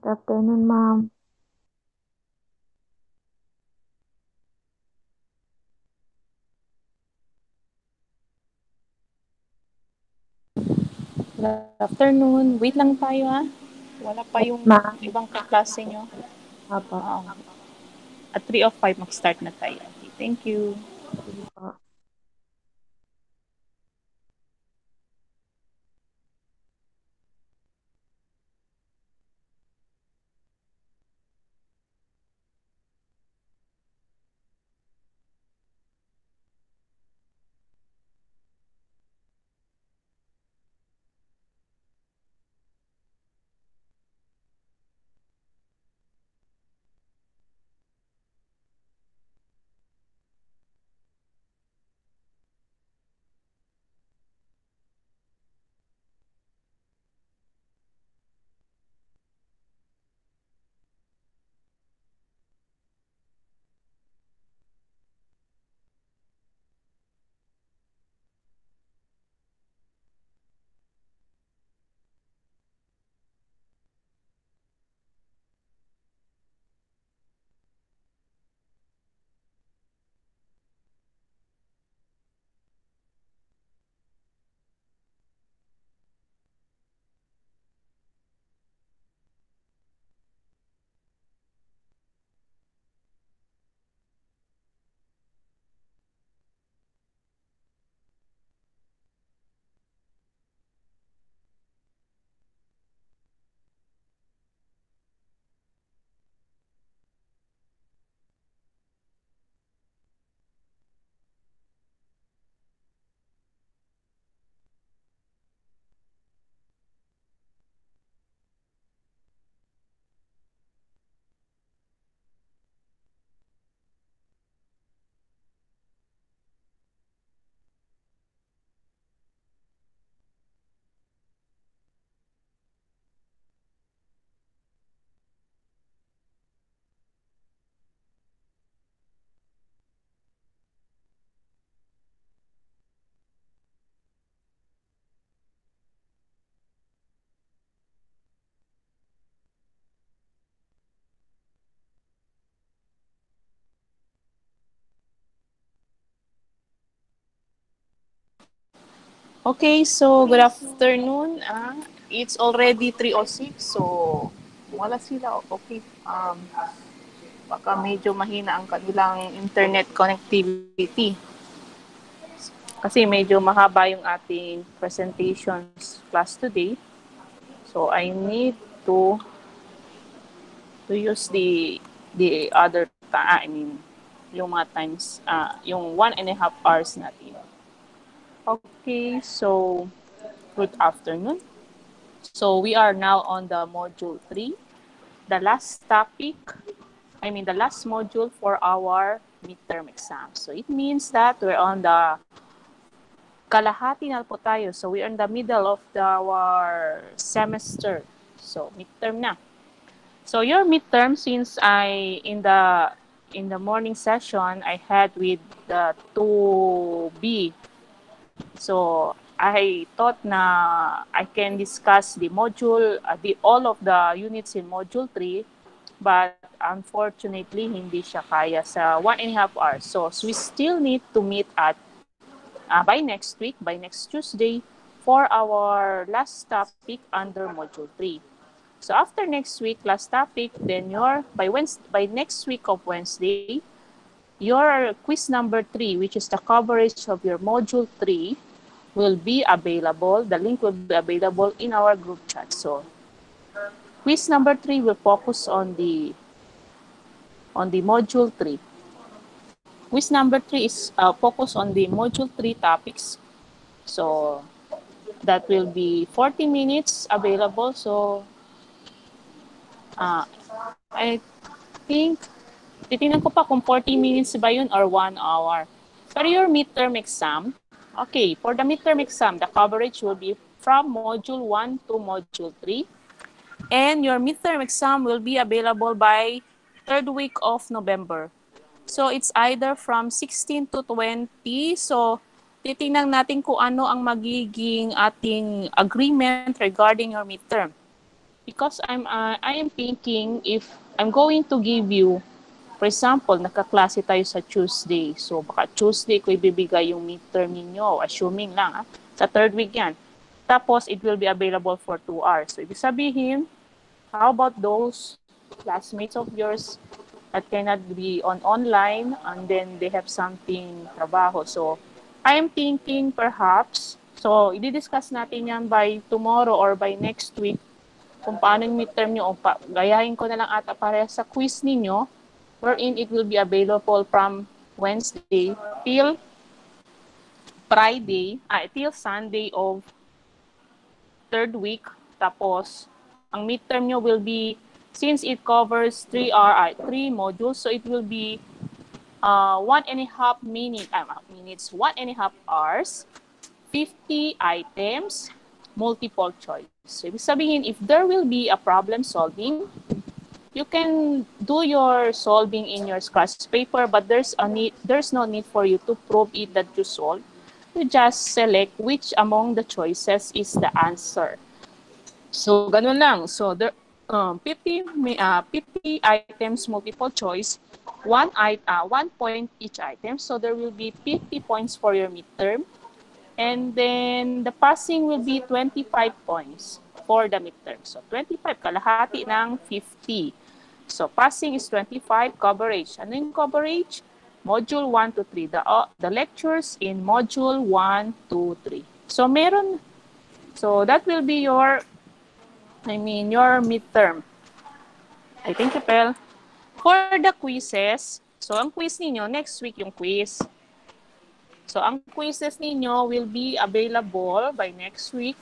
Good afternoon, ma'am. Good afternoon. Wait lang tayo ha. Wala pa yung Ma'am. ibang kaklase nyo. Apo. Oo. At 3 of 5, mag-start na tayo. Okay, thank you. Sige po. Okay, so good afternoon. Ah, it's already 3.06, so wala sila. Okay. Um, baka medyo mahina ang kanilang internet connectivity. Kasi medyo mahaba yung ating presentations class today. So I need to to use the the other ta I mean yung mga times uh, yung one and a half hours natin. Okay, so good afternoon. So we are now on the module 3, the last topic, I mean the last module for our midterm exam. So it means that we're on the kalahati na po tayo. So we're in the middle of the, our semester. So midterm na. So your midterm, since I in the in the morning session I had with the 2B So I thought na I can discuss the module, uh, the all of the units in module 3, but unfortunately hindi siya kaya sa one and a half hours. So, so we still need to meet at uh, by next week, by next Tuesday, for our last topic under module 3. So after next week, last topic, then your by Wednesday, by next week of Wednesday, your quiz number 3, which is the coverage of your module 3, will be available. The link will be available in our group chat. So quiz number 3 will focus on the on the module 3. Quiz number 3 is uh, focused on the module 3 topics. So that will be 40 minutes available. So uh, I think titingnan ko pa kung 40 minutes ba yun or 1 hour. For your midterm exam, okay, for the midterm exam, the coverage will be from module 1 to module 3. And your midterm exam will be available by third week of November. So it's either from 16 to 20. So titingnan natin kung ano ang magiging ating agreement regarding your midterm. because I'm uh, I am thinking if I'm going to give you for example, nakaklase tayo sa Tuesday. So, baka Tuesday ko ibibigay yung midterm ninyo, assuming lang, ah, sa third week yan. Tapos, it will be available for two hours. So, ibig sabihin, how about those classmates of yours that cannot be on online and then they have something trabaho. So, I am thinking perhaps, so, i-discuss natin yan by tomorrow or by next week kung paano yung midterm nyo. O gayahin ko na lang ata para sa quiz ninyo wherein it will be available from Wednesday till Friday, ah, till Sunday of third week. Tapos, ang midterm nyo will be, since it covers three, hour, ah, three modules, so it will be uh, one and a half minute, ah, minutes, one and a half hours, 50 items, multiple choice. So, sabihin, if there will be a problem solving, you can do your solving in your scratch paper, but there's a need, there's no need for you to prove it that you solved. You just select which among the choices is the answer. So, ganun lang. So, there, um, 50, uh, 50 items multiple choice, one, uh, one point each item. So, there will be 50 points for your midterm. And then, the passing will be 25 points for the midterm. So, 25, kalahati ng 50. So, passing is 25, coverage. Ano yung coverage? Module 1 to 3. The, uh, the lectures in Module 1 to 3. So, meron, so that will be your, I mean, your midterm. I think, Pel. For the quizzes, so ang quiz ninyo, next week yung quiz. So, ang quizzes ninyo will be available by next week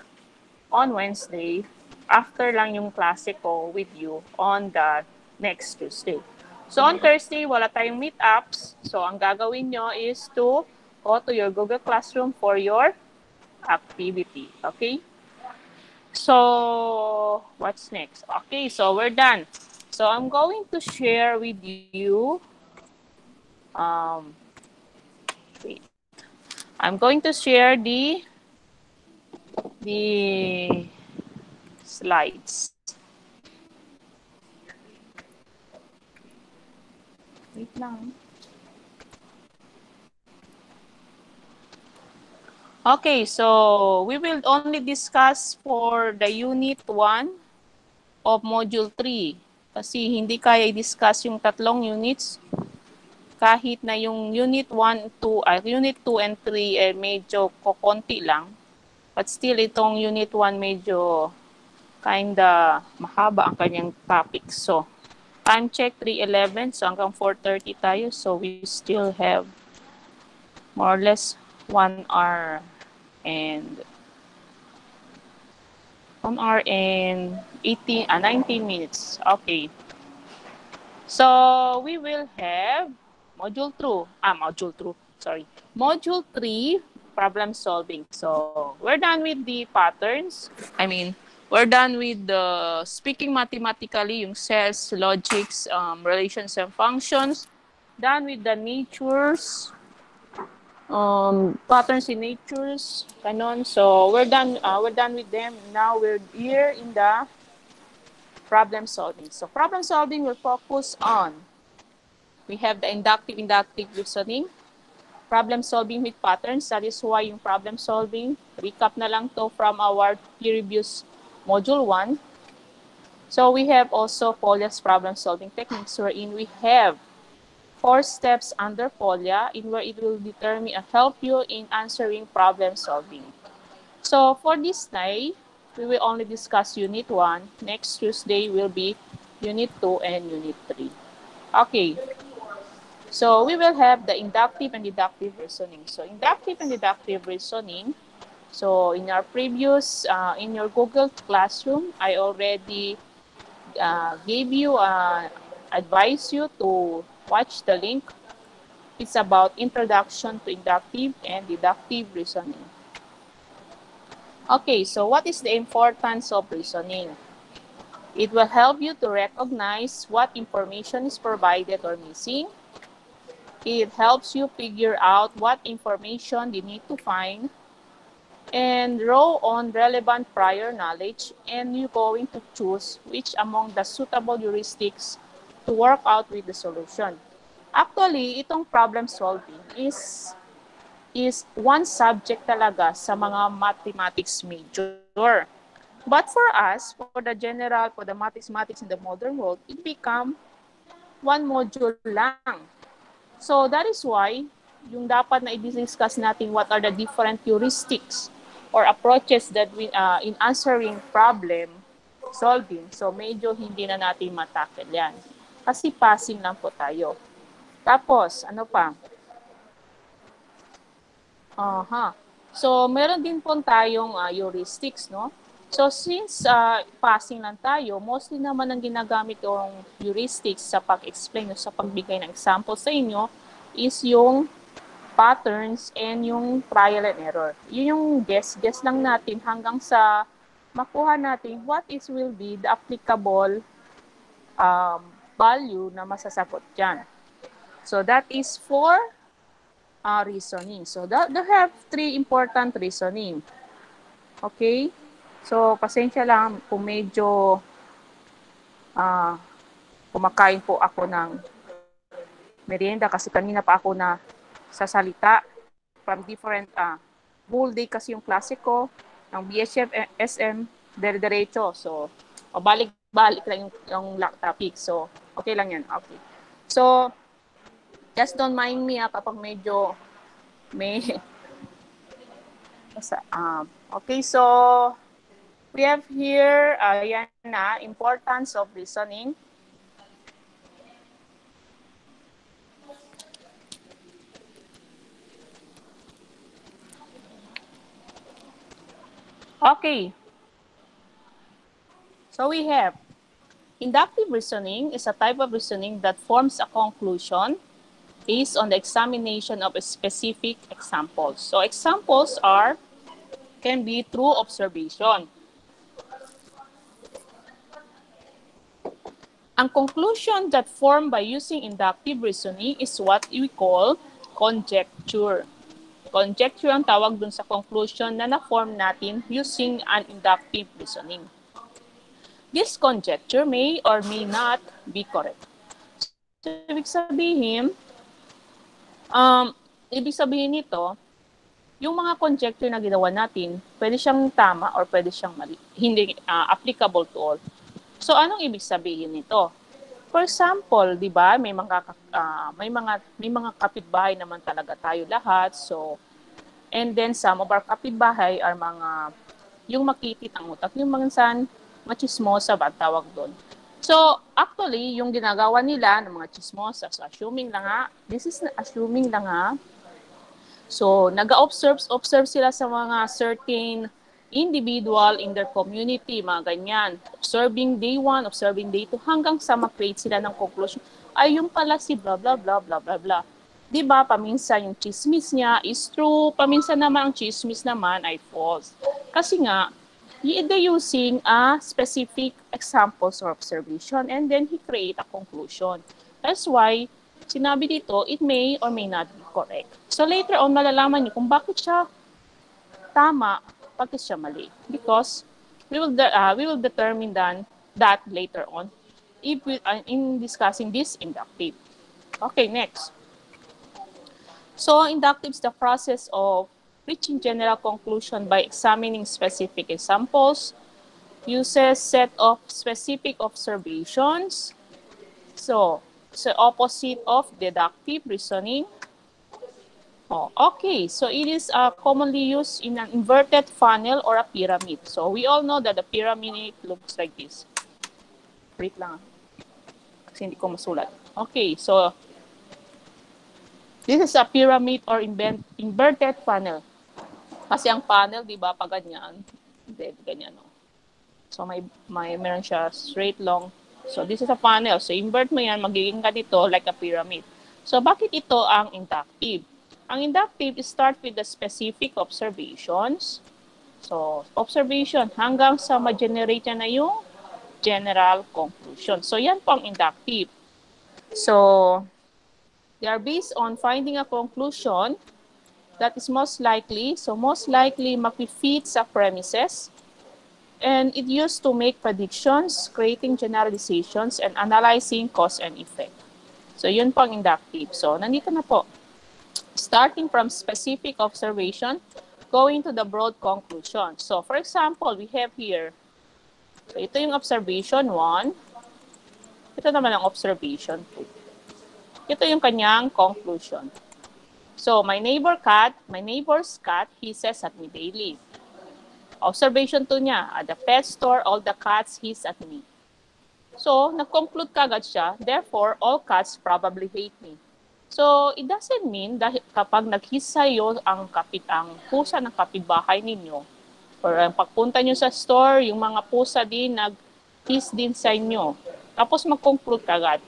on Wednesday after lang yung klase ko with you on the next Tuesday. So on Thursday, wala tayong meetups. So ang gagawin nyo is to go to your Google Classroom for your activity. Okay? So, what's next? Okay, so we're done. So I'm going to share with you, um, wait. I'm going to share the, the slides. Wait lang. Okay, so we will only discuss for the unit 1 of module 3. Kasi hindi kaya i-discuss yung tatlong units kahit na yung unit 1, 2, uh, unit 2 and 3 eh, medyo kokonti lang. But still itong unit 1 medyo kinda mahaba ang kanyang topic. So, time check 3.11. So, hanggang 4.30 tayo. So, we still have more or less 1 hour and 1 hour and 18, uh, 19 minutes. Okay. So, we will have module 2. Ah, module 2. Sorry. Module 3, problem solving. So, we're done with the patterns. I mean, we're done with the speaking mathematically, yung cells, logics, um, relations, and functions. Done with the natures, um, patterns in natures, canon. So we're done. Uh, we're done with them. Now we're here in the problem solving. So problem solving will focus on. We have the inductive, inductive reasoning, problem solving with patterns. That is why yung problem solving, recap na lang to from our previous module 1. So we have also Polia's problem solving techniques wherein we have four steps under Polia in where it will determine and help you in answering problem solving. So for this day, we will only discuss Unit 1. Next Tuesday will be Unit 2 and Unit 3. Okay. So we will have the inductive and deductive reasoning. So inductive and deductive reasoning. So in our previous, uh, in your Google Classroom, I already uh, gave you, uh, advise you to watch the link. It's about introduction to inductive and deductive reasoning. Okay, so what is the importance of reasoning? It will help you to recognize what information is provided or missing. It helps you figure out what information you need to find. And draw on relevant prior knowledge and you're going to choose which among the suitable heuristics to work out with the solution. Actually, itong problem solving is is one subject talaga sa mga mathematics major. But for us, for the general, for the mathematics in the modern world, it become one module lang. So that is why yung dapat na i-discuss natin what are the different heuristics or approaches that we uh, in answering problem solving. So medyo hindi na natin matackle yan. Kasi passing lang po tayo. Tapos, ano pa? Aha. So, meron din po tayong uh, heuristics, no? So, since uh, passing lang tayo, mostly naman ang ginagamit yung heuristics sa pag-explain o sa pagbigay ng example sa inyo is yung patterns and yung trial and error. Yun yung guess-guess lang natin hanggang sa makuha natin what is will be the applicable um, value na masasagot dyan. So that is for uh, reasoning. So that, they have three important reasoning. Okay? So, pasensya lang kung medyo uh, kumakain po ako ng merienda kasi kanina pa ako na sasalita from different uh, whole day kasi yung klase ng BSF SM dire-diretso. So, pabalik-balik lang yung, yung topic. So, okay lang yan. Okay. So, just don't mind me ah, kapag medyo may um, okay, so we have here, uh, yan na, importance of listening. Okay. So we have inductive reasoning is a type of reasoning that forms a conclusion based on the examination of a specific examples. So examples are can be through observation. Ang conclusion that formed by using inductive reasoning is what we call conjecture. Conjecture ang tawag dun sa conclusion na na-form natin using an inductive reasoning. This conjecture may or may not be correct. So, ibig sabihin, um, ibig sabihin nito, yung mga conjecture na ginawa natin, pwede siyang tama or pwede siyang mali. Hindi uh, applicable to all. So anong ibig sabihin nito? For example, 'di ba, may mga uh, may mga may mga kapitbahay naman talaga tayo lahat. So and then some of our kapitbahay are mga yung makitit ang utak, yung mga san machismosa ba tawag doon. So, actually, yung ginagawa nila ng mga chismosa, so assuming lang ha, this is assuming lang ha, so nag-observe observe sila sa mga certain individual in their community, mga ganyan. Observing day 1, observing day 2, hanggang sa ma-create sila ng conclusion, ay yung pala si blah blah blah blah blah blah. 'Di ba? Paminsan yung chismis niya is true, paminsan naman ang chismis naman ay false. Kasi nga, they using a specific examples or observation and then he create a conclusion. That's why sinabi dito, it may or may not be correct. So later on, malalaman niyo kung bakit siya tama, mali. Because we will, uh, we will determine that, that later on if we, uh, in discussing this inductive. Okay, next. So inductive is the process of reaching general conclusion by examining specific examples, uses set of specific observations. So, so opposite of deductive reasoning. Oh, okay, so it is uh, commonly used in an inverted funnel or a pyramid. So we all know that the pyramid looks like this. Wait lang. Kasi hindi ko masulat. Okay, so this is a pyramid or inverted funnel. Kasi ang panel, di ba, pag ganyan, hindi, ganyan, no? So, may, may, meron siya straight, long. So, this is a panel. So, invert mo yan, magiging ganito like a pyramid. So, bakit ito ang inductive? Ang inductive start with the specific observations. So, observation hanggang sa ma-generate na yung general conclusion. So, yan po ang inductive. So, they are based on finding a conclusion that is most likely. So most likely makifit sa premises. And it used to make predictions, creating generalizations, and analyzing cause and effect. So yun po ang inductive. So nandito na po. Starting from specific observation, going to the broad conclusion. So for example, we have here, so ito yung observation 1. Ito naman ang observation 2. Ito yung kanyang conclusion. So, my neighbor cat, my neighbor's cat hisses at me daily. Observation 2 niya, at the pet store, all the cats hiss at me. So, nag-conclude kagad siya, therefore, all cats probably hate me. So, it doesn't mean dahil kapag nag-hiss sa'yo ang, kapit, ang pusa ng kapitbahay ninyo, or ang pagpunta nyo sa store, yung mga pusa din nag-hiss din sa inyo. Tapos mag-conclude kagad.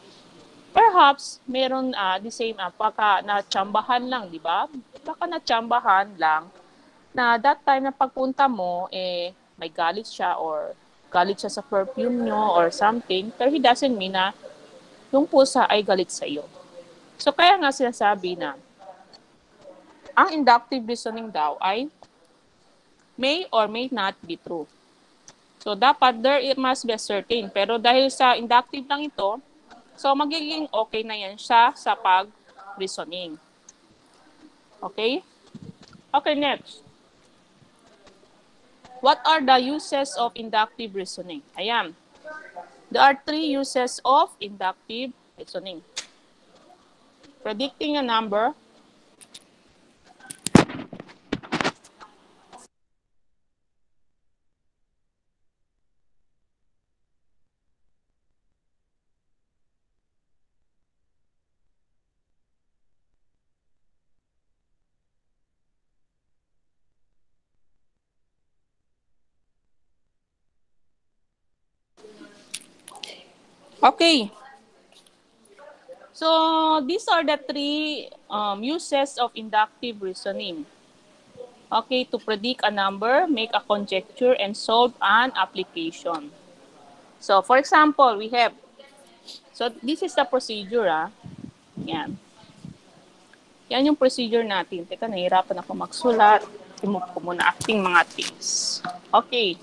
Perhaps, meron uh, the same, uh, baka natsambahan lang, di ba? Baka natsambahan lang na that time na pagpunta mo, eh, may galit siya or galit siya sa perfume nyo or something, pero he doesn't mean na yung pusa ay galit sa iyo. So, kaya nga sinasabi na, ang inductive reasoning daw ay may or may not be true. So, dapat there it must be certain. Pero dahil sa inductive lang ito, so magiging okay na yan siya sa pag-reasoning. Okay? Okay, next. What are the uses of inductive reasoning? Ayan. There are three uses of inductive reasoning. Predicting a number. Okay. So, these are the three um, uses of inductive reasoning. Okay, to predict a number, make a conjecture, and solve an application. So, for example, we have, so this is the procedure, ah. Yan. Yan yung procedure natin. Teka, nahihirapan ako magsulat. Remove ko muna acting mga things. Okay.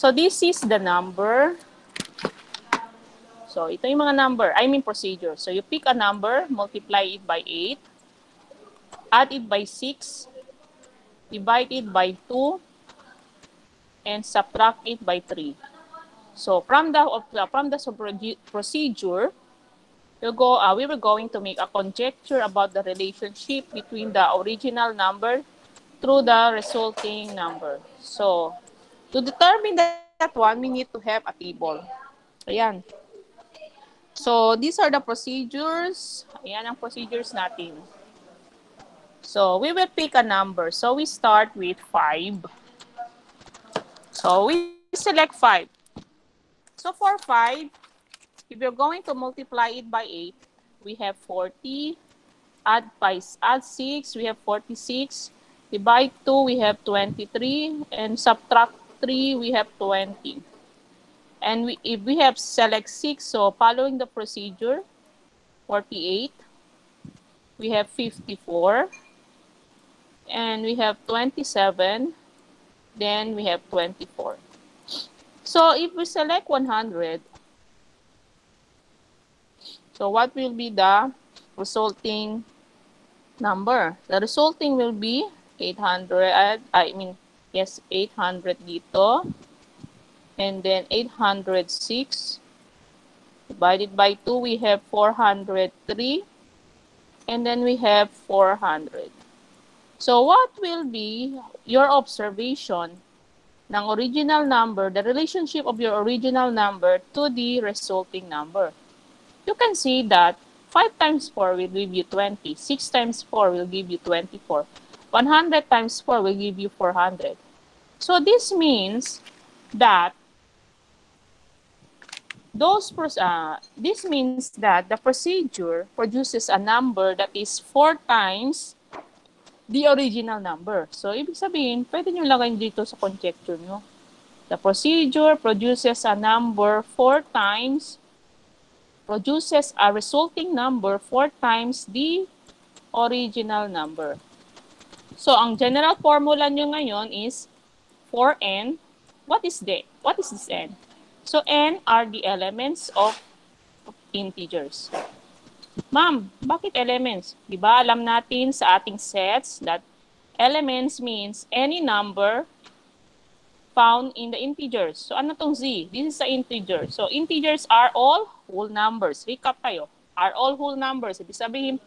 So, this is the number. So, ito yung mga number. I mean procedure. So, you pick a number, multiply it by 8, add it by 6, divide it by 2, and subtract it by 3. So, from the from the procedure, we'll go, uh, we were going to make a conjecture about the relationship between the original number through the resulting number. So, to determine that one, we need to have a table. Ayan. So, these are the procedures. Ayan ang procedures natin. So, we will pick a number. So, we start with 5. So, we select 5. So, for 5, if you're going to multiply it by 8, we have 40. Add, by, add 6, we have 46. Divide 2, we have 23. And subtract 3, we have 20. And we, if we have select 6, so following the procedure, 48, we have 54, and we have 27, then we have 24. So if we select 100, so what will be the resulting number? The resulting will be 800, I mean, yes, 800 dito. And then 806 divided by 2 we have 403 and then we have 400 so what will be your observation ng original number the relationship of your original number to the resulting number? You can see that 5 times 4 will give you 20 6 times 4 will give you 24 100 times 4 will give you 400 so this means that those uh, this means that the procedure produces a number that is four times the original number. So, ibig sabihin, pwede nyo lagay dito sa conjecture nyo. The procedure produces a number four times, produces a resulting number four times the original number. So, ang general formula nyo ngayon is for n. What is the? What is this n? So, n are the elements of integers. Ma'am, bakit elements? Di ba alam natin sa ating sets that elements means any number found in the integers. So, ano tong z? This is a integer. So, integers are all whole numbers. Recap tayo. Are all whole numbers. Ibig sabihin,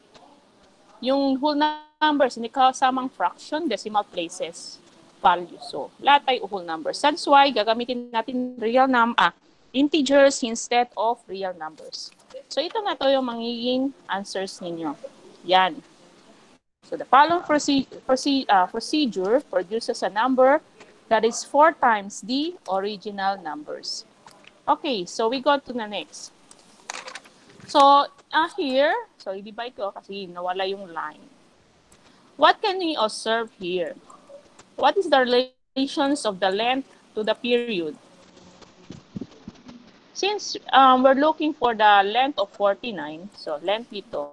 yung whole numbers, hindi kasamang fraction, decimal places, value. So, lahat tayo whole numbers. That's why, gagamitin natin real num ah, integers instead of real numbers. So, ito na to yung magiging answers ninyo. Yan. So, the following proce- proce- uh, procedure produces a number that is 4 times the original numbers. Okay, so we go to the next. So, uh, here, so i-divide ko kasi nawala yung line. What can we observe here? What is the relations of the length to the period? Since um, we're looking for the length of 49, so length dito,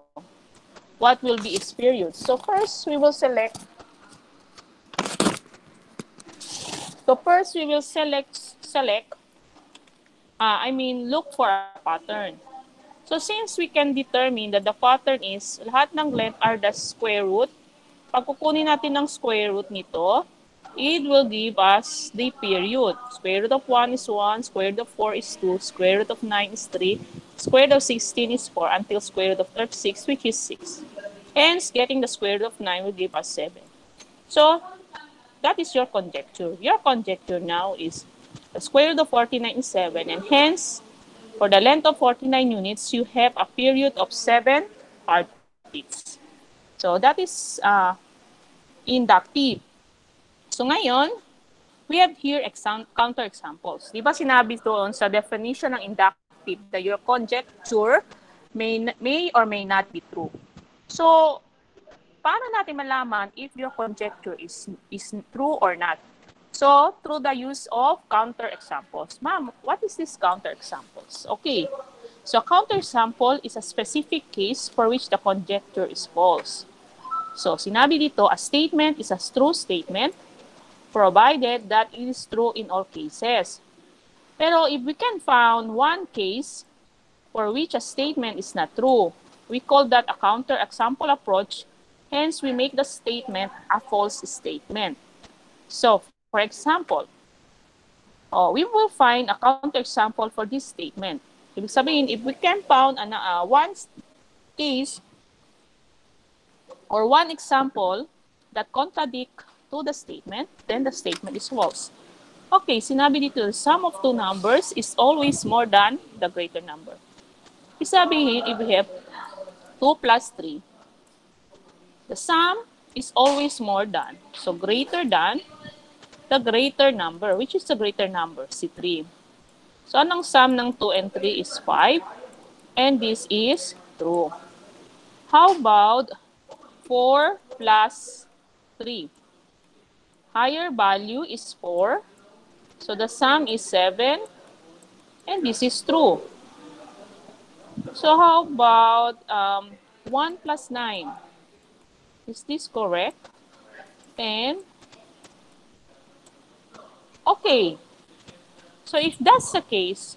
what will be its period? So first, we will select So first, we will select, select, uh, I mean, look for a pattern. So since we can determine that the pattern is lahat ng length are the square root, pag kukunin natin ng square root nito, it will give us the period. Square root of 1 is 1, square root of 4 is 2, square root of 9 is 3, square root of 16 is 4, until square root of 36, which is 6. Hence, getting the square root of 9 will give us 7. So, that is your conjecture. Your conjecture now is the square root of 49 is 7, and hence, for the length of 49 units, you have a period of 7 heartbeats. So, that is uh, inductive. So, ngayon, we have here exam- counter examples. Di ba sinabi doon sa definition ng inductive that your conjecture may, may or may not be true. So, paano natin malaman if your conjecture is is true or not? So, through the use of counter examples. Ma'am, what is this counter examples? Okay. So, a counter example is a specific case for which the conjecture is false. So, sinabi dito, a statement is a true statement provided that it is true in all cases. Pero if we can found one case for which a statement is not true, we call that a counter example approach Hence, we make the statement a false statement. So, for example, oh, we will find a counterexample for this statement. Ibig sabihin, if we can found an, uh, one case or one example that contradict to the statement, then the statement is false. Okay, sinabi dito, the sum of two numbers is always more than the greater number. Ibig sabihin, if we have 2 plus 3, the sum is always more than. So greater than the greater number. Which is the greater number? Si 3. So anong sum ng 2 and 3 is 5. And this is true. How about 4 plus 3? Higher value is 4. So the sum is 7. And this is true. So how about um, 1 plus 9? Is this correct? And, okay. So if that's the case,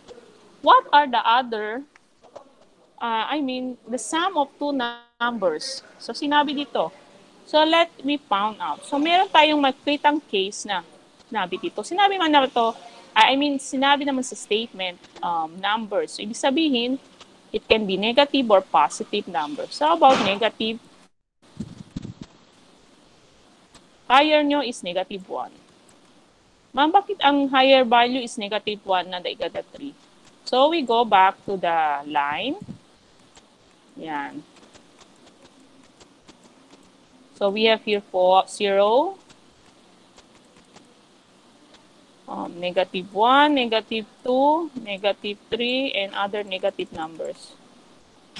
what are the other, uh, I mean, the sum of two numbers? So sinabi dito. So let me found out. So meron tayong magkitang case na sinabi dito. Sinabi man na ito, I mean, sinabi naman sa statement, um, numbers. So ibig sabihin, it can be negative or positive numbers. So about negative, higher nyo is negative 1. Ma'am, bakit ang higher value is negative 1 na daigada 3? So, we go back to the line. Yan. So, we have here for 0, um, negative 1, negative 2, negative 3, and other negative numbers.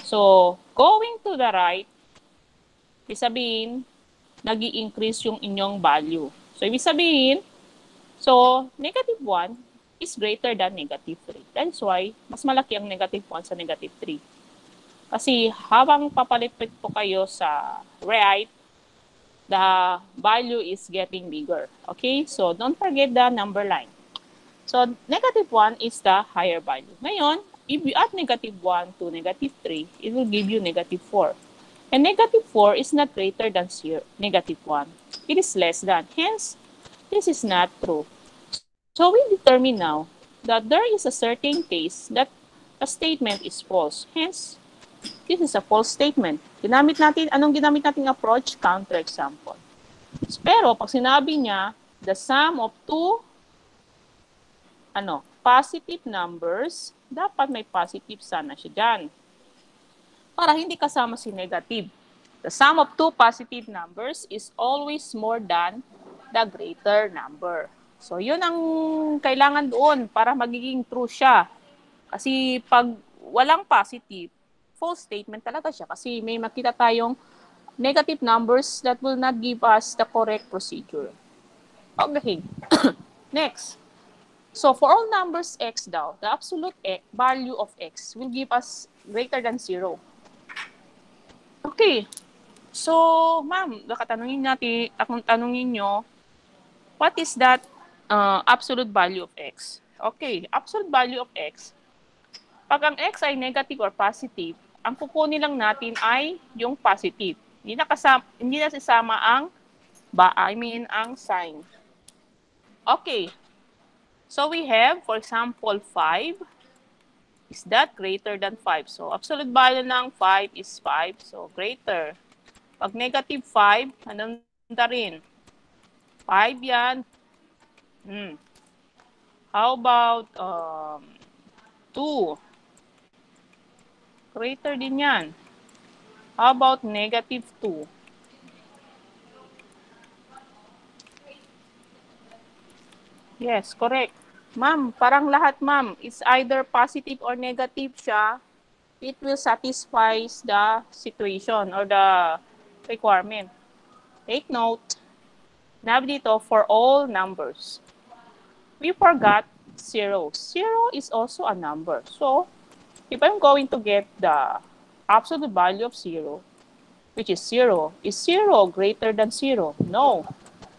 So, going to the right, ibig sabihin, nag increase yung inyong value. So, ibig sabihin, so, negative 1 is greater than negative 3. That's why, mas malaki ang negative 1 sa negative 3. Kasi habang papalipit po kayo sa right, the value is getting bigger. Okay? So, don't forget the number line. So, negative 1 is the higher value. Ngayon, if you add negative 1 to negative 3, it will give you negative 4. And negative 4 is not greater than zero, negative 1. It is less than. Hence, this is not true. So, we determine now that there is a certain case that a statement is false. Hence, this is a false statement. Ginamit natin, anong ginamit nating approach? Counterexample. Pero, pag sinabi niya, the sum of two ano, positive numbers, dapat may positive sana siya dyan. Para hindi kasama si negative. The sum of two positive numbers is always more than the greater number. So, yun ang kailangan doon para magiging true siya. Kasi pag walang positive, false statement talaga siya. Kasi may makita tayong negative numbers that will not give us the correct procedure. Okay. Next. So for all numbers x daw, the absolute x, value of x will give us greater than 0. Okay. So, ma'am, baka tanungin natin, akong tanungin nyo, what is that uh, absolute value of x? Okay, absolute value of x, pag ang x ay negative or positive, ang kukunin lang natin ay yung positive. Hindi na, kasama, hindi na sasama ang ba, I mean, ang sign. Okay, So we have, for example, 5. Is that greater than 5? So absolute value ng 5 is 5. So greater. Pag negative 5, anong na rin? 5 yan. Hmm. How about um, 2? Greater din yan. How about negative 2? Yes, correct. Ma'am, parang lahat ma'am, is either positive or negative siya, it will satisfy the situation or the requirement. Take note, nabi dito for all numbers. We forgot zero. Zero is also a number. So, if I'm going to get the absolute value of zero, which is zero, is zero greater than zero? No.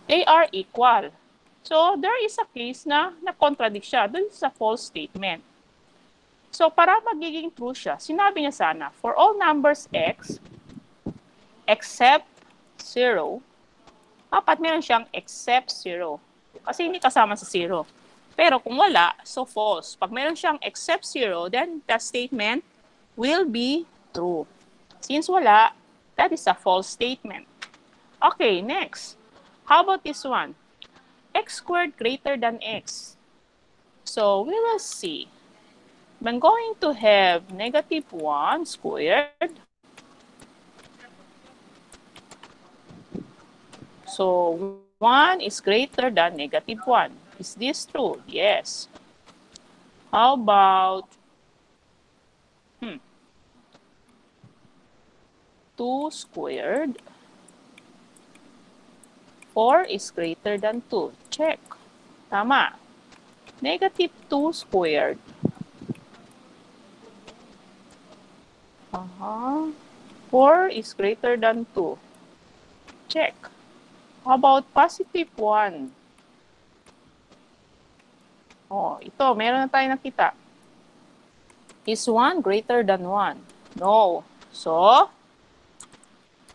They are equal. So, there is a case na na-contradict siya. Doon sa false statement. So, para magiging true siya, sinabi niya sana, for all numbers x, except 0, dapat meron siyang except 0. Kasi hindi kasama sa 0. Pero kung wala, so false. Pag meron siyang except 0, then the statement will be true. Since wala, that is a false statement. Okay, next. How about this one? x squared greater than x. So we will see. I'm going to have negative 1 squared. So 1 is greater than negative 1. Is this true? Yes. How about hmm, 2 squared 4 is greater than 2. Check. Tama. Negative 2 squared. Uh-huh. 4 is greater than 2. Check. How about positive 1? Oh, ito, meron na tayo nakita. Is 1 greater than 1? No. So,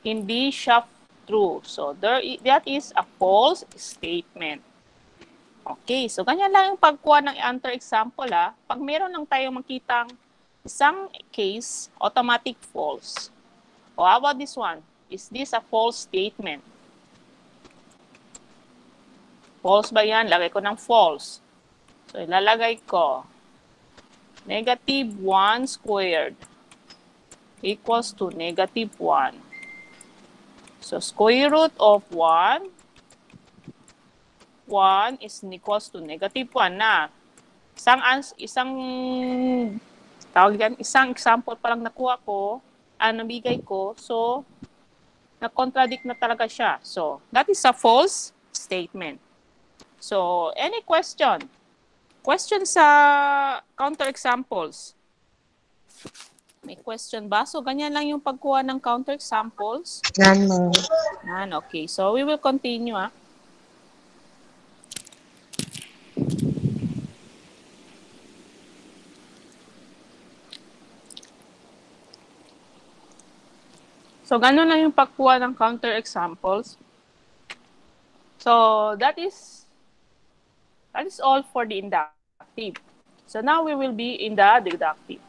hindi siya true. So, there, that is a false statement. Okay, so ganyan lang yung pagkuha ng answer example ha. Pag meron lang tayong makitang isang case, automatic false. O how about this one? Is this a false statement? False ba yan? Lagay ko ng false. So, ilalagay ko negative 1 squared equals to negative 1. So, square root of 1, 1 is equals to negative 1 na. Isang, isang, tawag yan, isang example pa lang nakuha ko, ah, nabigay ko, so, na-contradict na talaga siya. So, that is a false statement. So, any question? Question sa counter examples? May question ba? So, ganyan lang yung pagkuha ng counterexamples. None, ma'am. None. Okay. So, we will continue, ah. So, ganun lang yung pagkuha ng counterexamples. So, that is that is all for the inductive. So, now we will be in the deductive.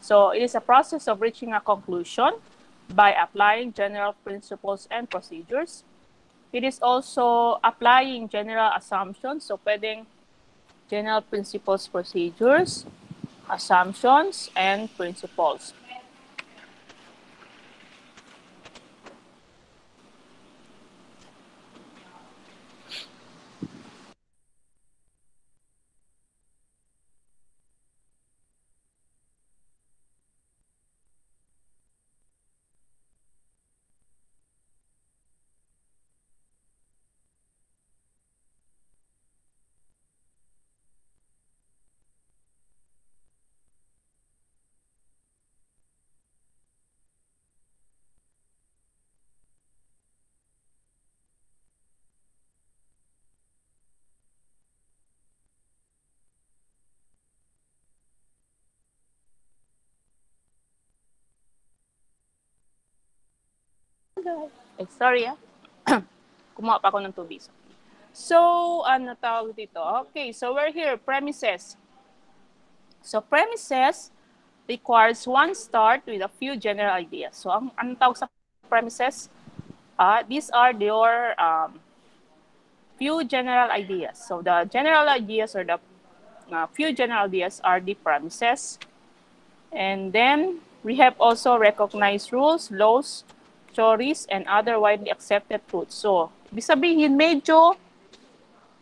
So, it is a process of reaching a conclusion by applying general principles and procedures. It is also applying general assumptions. So, pwedeng general principles, procedures, assumptions, and principles. Eh, sorry ah. Kumuha pa ako ng tubig. So, ano tawag dito? Okay, so we're here, premises. So, premises requires one start with a few general ideas. So, ang ano tawag sa premises? Uh, these are your um, few general ideas. So, the general ideas or the uh, few general ideas are the premises. And then, we have also recognized rules, laws, theories, and other widely accepted truths. So, ibig sabihin, medyo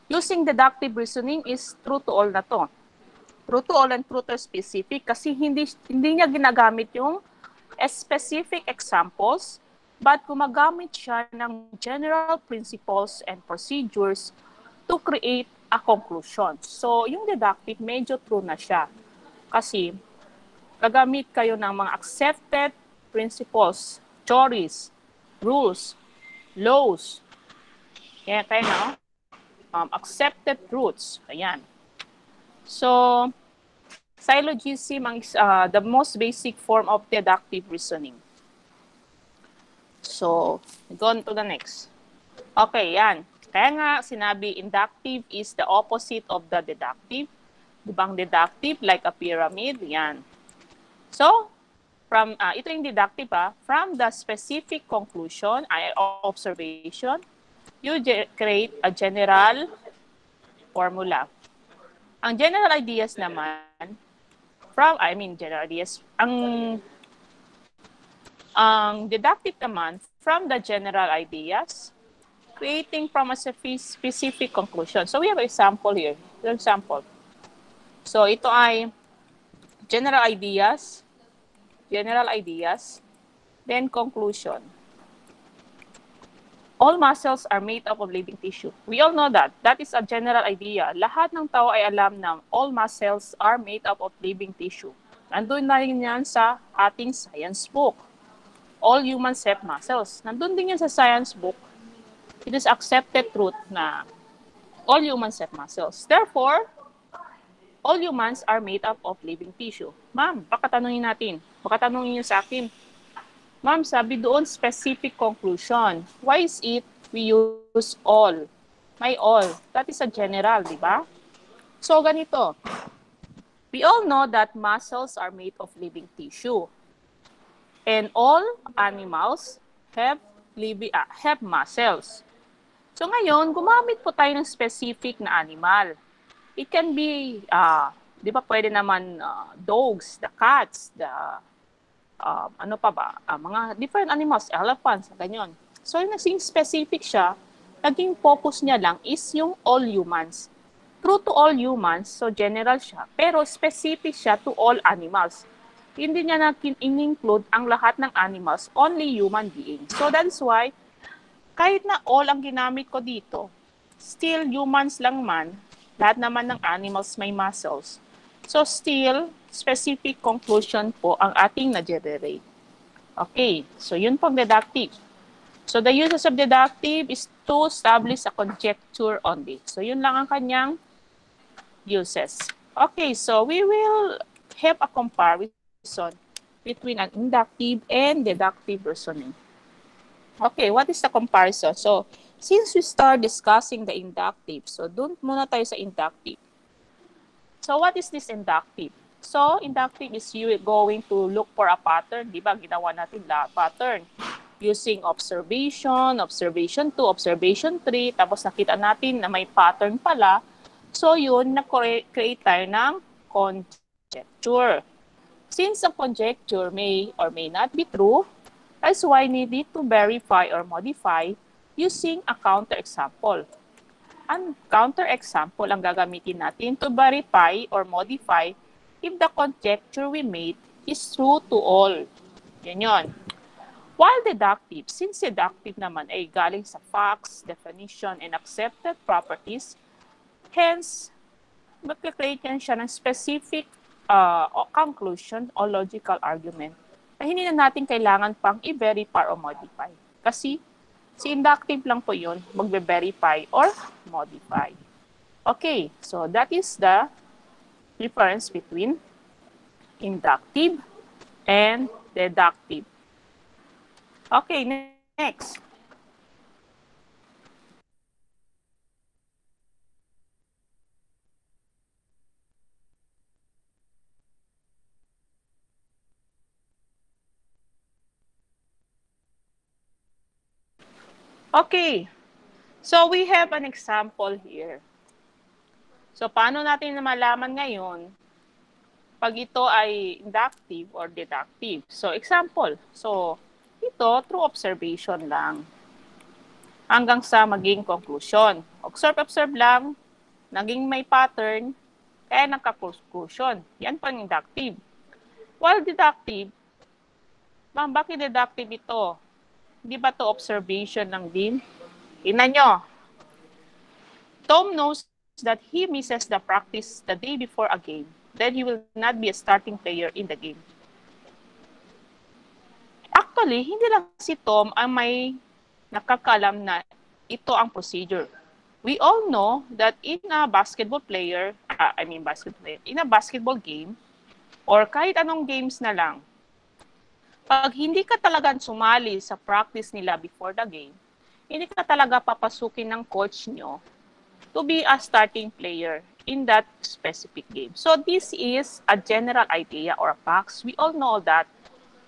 using deductive reasoning is true to all na to. True to all and true to specific kasi hindi, hindi niya ginagamit yung specific examples but gumagamit siya ng general principles and procedures to create a conclusion. So, yung deductive, medyo true na siya. Kasi, gagamit kayo ng mga accepted principles theories, rules, laws. Kaya na, um, accepted truths. Ayan. So, syllogism ang uh, the most basic form of deductive reasoning. So, go on to the next. Okay, yan. Kaya nga, sinabi, inductive is the opposite of the deductive. Di ba ang deductive, like a pyramid? Yan. So, from uh, ito yung deductive ah, from the specific conclusion ay observation you create a general formula. Ang general ideas naman from I mean general ideas ang ang deductive naman from the general ideas creating from a specific conclusion. So we have an example here. An example so ito ay general ideas general ideas, then conclusion. All muscles are made up of living tissue. We all know that. That is a general idea. Lahat ng tao ay alam na all muscles are made up of living tissue. Nandun na rin yan sa ating science book. All humans have muscles. Nandun din yan sa science book. It is accepted truth na all humans have muscles. Therefore, all humans are made up of living tissue. Ma'am, baka tanungin natin. Baka tanungin niyo sa akin. Ma'am, sabi doon specific conclusion. Why is it we use all? May all. That is a general, di ba? So, ganito. We all know that muscles are made of living tissue. And all animals have, living, uh, have muscles. So ngayon, gumamit po tayo ng specific na animal. It can be, uh, di ba pwede naman uh, dogs, the cats, the, uh, ano pa ba, uh, mga different animals, elephants, ganyan. So yung naging specific siya, naging focus niya lang is yung all humans. True to all humans, so general siya, pero specific siya to all animals. Hindi niya na in-include ang lahat ng animals, only human beings. So that's why, kahit na all ang ginamit ko dito, still humans lang man, lahat naman ng animals may muscles. So still, specific conclusion po ang ating na-generate. Okay, so yun po ang deductive. So the uses of deductive is to establish a conjecture only. So yun lang ang kanyang uses. Okay, so we will have a comparison between an inductive and deductive reasoning. Okay, what is the comparison? So, since we start discussing the inductive, so doon muna tayo sa inductive. So, what is this inductive? So, inductive is you going to look for a pattern. Di ba? Ginawa natin la pattern. Using observation, observation 2, observation 3, tapos nakita natin na may pattern pala. So, yun, na-create tayo ng conjecture. Since a conjecture may or may not be true, that's why we need to verify or modify using a counterexample. Ang counterexample ang gagamitin natin to verify or modify if the conjecture we made is true to all. Yan yun. While deductive, since deductive naman ay galing sa facts, definition, and accepted properties, hence, magkakreate yan siya ng specific uh, conclusion o logical argument na hindi na natin kailangan pang i-verify or modify. Kasi si inductive lang po yun, magbe-verify or modify. Okay, so that is the difference between inductive and deductive. Okay, next. Okay, so we have an example here. So paano natin na malaman ngayon pag ito ay inductive or deductive? So example, so ito through observation lang hanggang sa maging conclusion. Observe, observe lang, naging may pattern, kaya nagka-conclusion. Yan pang inductive. While deductive, ma'am, bakit deductive ito? Di ba to observation lang din? Tingnan nyo. Tom knows that he misses the practice the day before a game. Then he will not be a starting player in the game. Actually, hindi lang si Tom ang may nakakalam na ito ang procedure. We all know that in a basketball player, uh, I mean basketball player, in a basketball game, or kahit anong games na lang, pag hindi ka talagang sumali sa practice nila before the game, hindi ka talaga papasukin ng coach nyo to be a starting player in that specific game. So this is a general idea or a facts. We all know that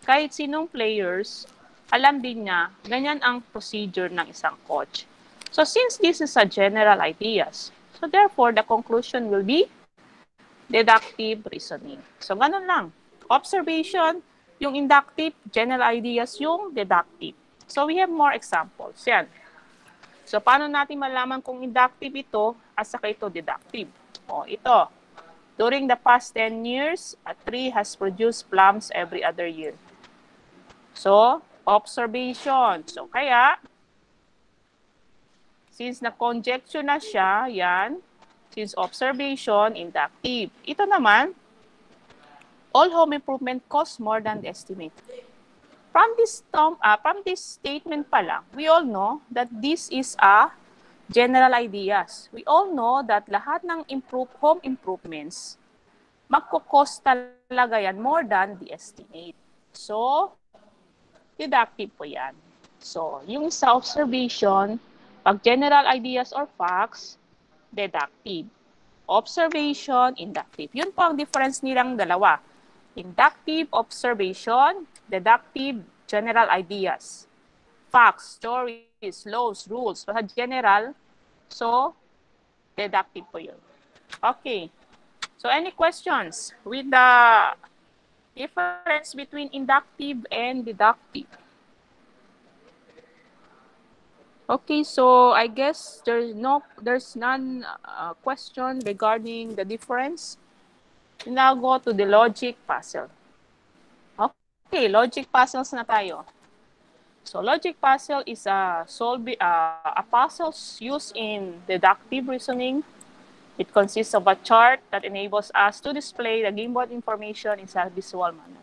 kahit sinong players, alam din niya, ganyan ang procedure ng isang coach. So since this is a general ideas, so therefore the conclusion will be deductive reasoning. So ganun lang. Observation, yung inductive, general ideas, yung deductive. So we have more examples. Yan. So paano natin malaman kung inductive ito at saka ito deductive? O ito. During the past 10 years, a tree has produced plums every other year. So, observation. So kaya, since na-conjecture na siya, yan, since observation, inductive. Ito naman, all home improvement costs more than the estimate. From this, um, uh, from this statement pa lang, we all know that this is a general ideas. We all know that lahat ng improve, home improvements, magkukos talaga yan more than the estimate. So, deductive po yan. So, yung sa observation, pag general ideas or facts, deductive. Observation, inductive. Yun po ang difference nilang dalawa. Inductive observation, deductive general ideas. Facts, stories, laws, rules. Basta general, so deductive po yun. Okay. So any questions with the difference between inductive and deductive? Okay, so I guess there's no there's none uh, question regarding the difference. Now go to the logic puzzle. Okay, logic puzzles na tayo. So logic puzzle is a solve uh, a puzzle used in deductive reasoning It consists of a chart that enables us to display the game board information in a visual manner.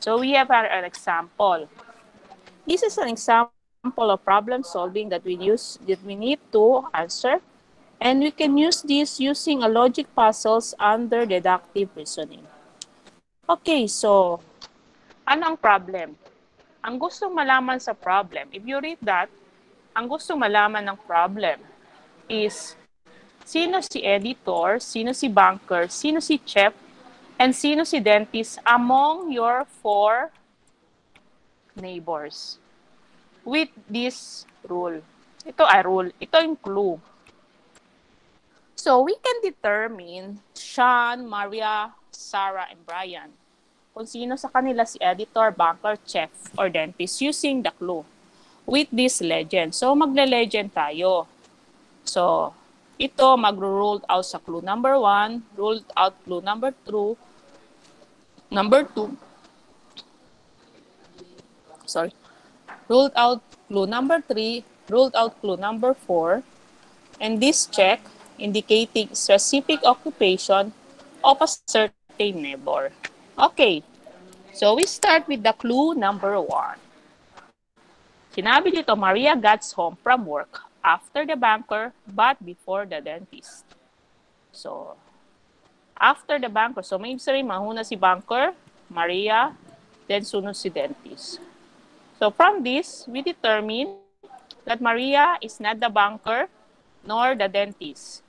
So we have an, an example. This is an example of problem solving that we use that we need to answer. And we can use this using a logic puzzles under deductive reasoning. Okay, so ano ang problem? Ang gustong malaman sa problem, if you read that, ang gustong malaman ng problem is sino si editor, sino si banker, sino si chef, and sino si dentist among your four neighbors. With this rule. Ito ay rule. Ito yung clue. So we can determine Sean, Maria, Sarah, and Brian kung sino sa kanila si editor, banker, chef, or dentist using the clue with this legend. So, magle-legend tayo. So, ito mag-ruled out sa clue number 1, ruled out clue number 2, number 2, sorry, ruled out clue number 3, ruled out clue number 4, and this check indicating specific occupation of a certain neighbor. Okay, so we start with the clue number 1. Sinabi dito, Maria gets home from work after the banker but before the dentist. So, after the banker, so may sabihin, mahuna si banker, Maria, then sunod si dentist. So, from this, we determine that Maria is not the banker nor the dentist.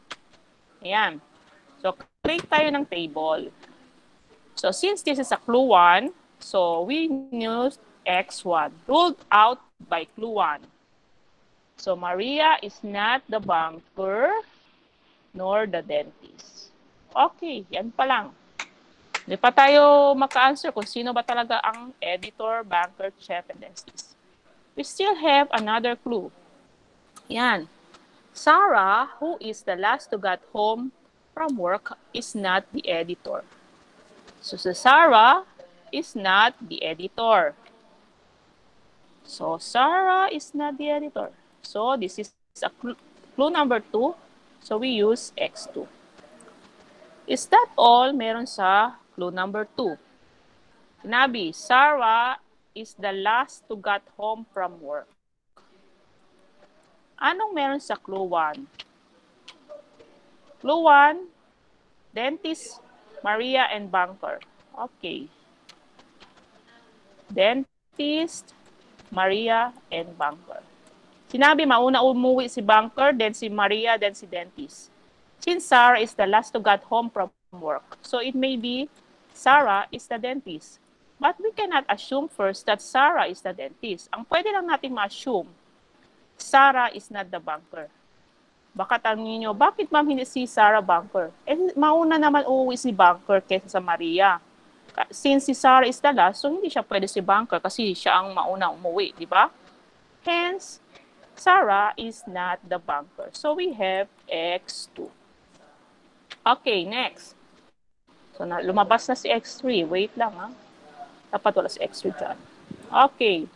Ayan. So, create tayo ng table. So, since this is a clue 1, so we use X1, ruled out by clue 1. So, Maria is not the banker nor the dentist. Okay, yan pa lang. Hindi pa tayo maka-answer kung sino ba talaga ang editor, banker, chef, and dentist. We still have another clue. Yan. Sarah, who is the last to get home from work, is not the editor. So, Sarah is not the editor. So, Sarah is not the editor. So, this is a clue, number 2. So, we use X2. Is that all meron sa clue number 2? Sinabi, Sarah is the last to get home from work. Anong meron sa clue 1? Clue 1, dentist, Maria, and banker. Okay. Dentist, Maria, and banker. Sinabi, mauna umuwi si banker, then si Maria, then si dentist. Since Sarah is the last to get home from work, so it may be Sarah is the dentist. But we cannot assume first that Sarah is the dentist. Ang pwede lang natin ma-assume, Sarah is not the banker. Baka tanongin nyo, bakit ma'am hindi si Sarah banker? Eh, mauna naman uuwi si banker kaysa sa Maria. Since si Sarah is the last, so hindi siya pwede si banker kasi siya ang mauna umuwi, di ba? Hence, Sarah is not the banker. So we have X2. Okay, next. So na, lumabas na si X3. Wait lang ha. Dapat wala si X3 dyan. Okay.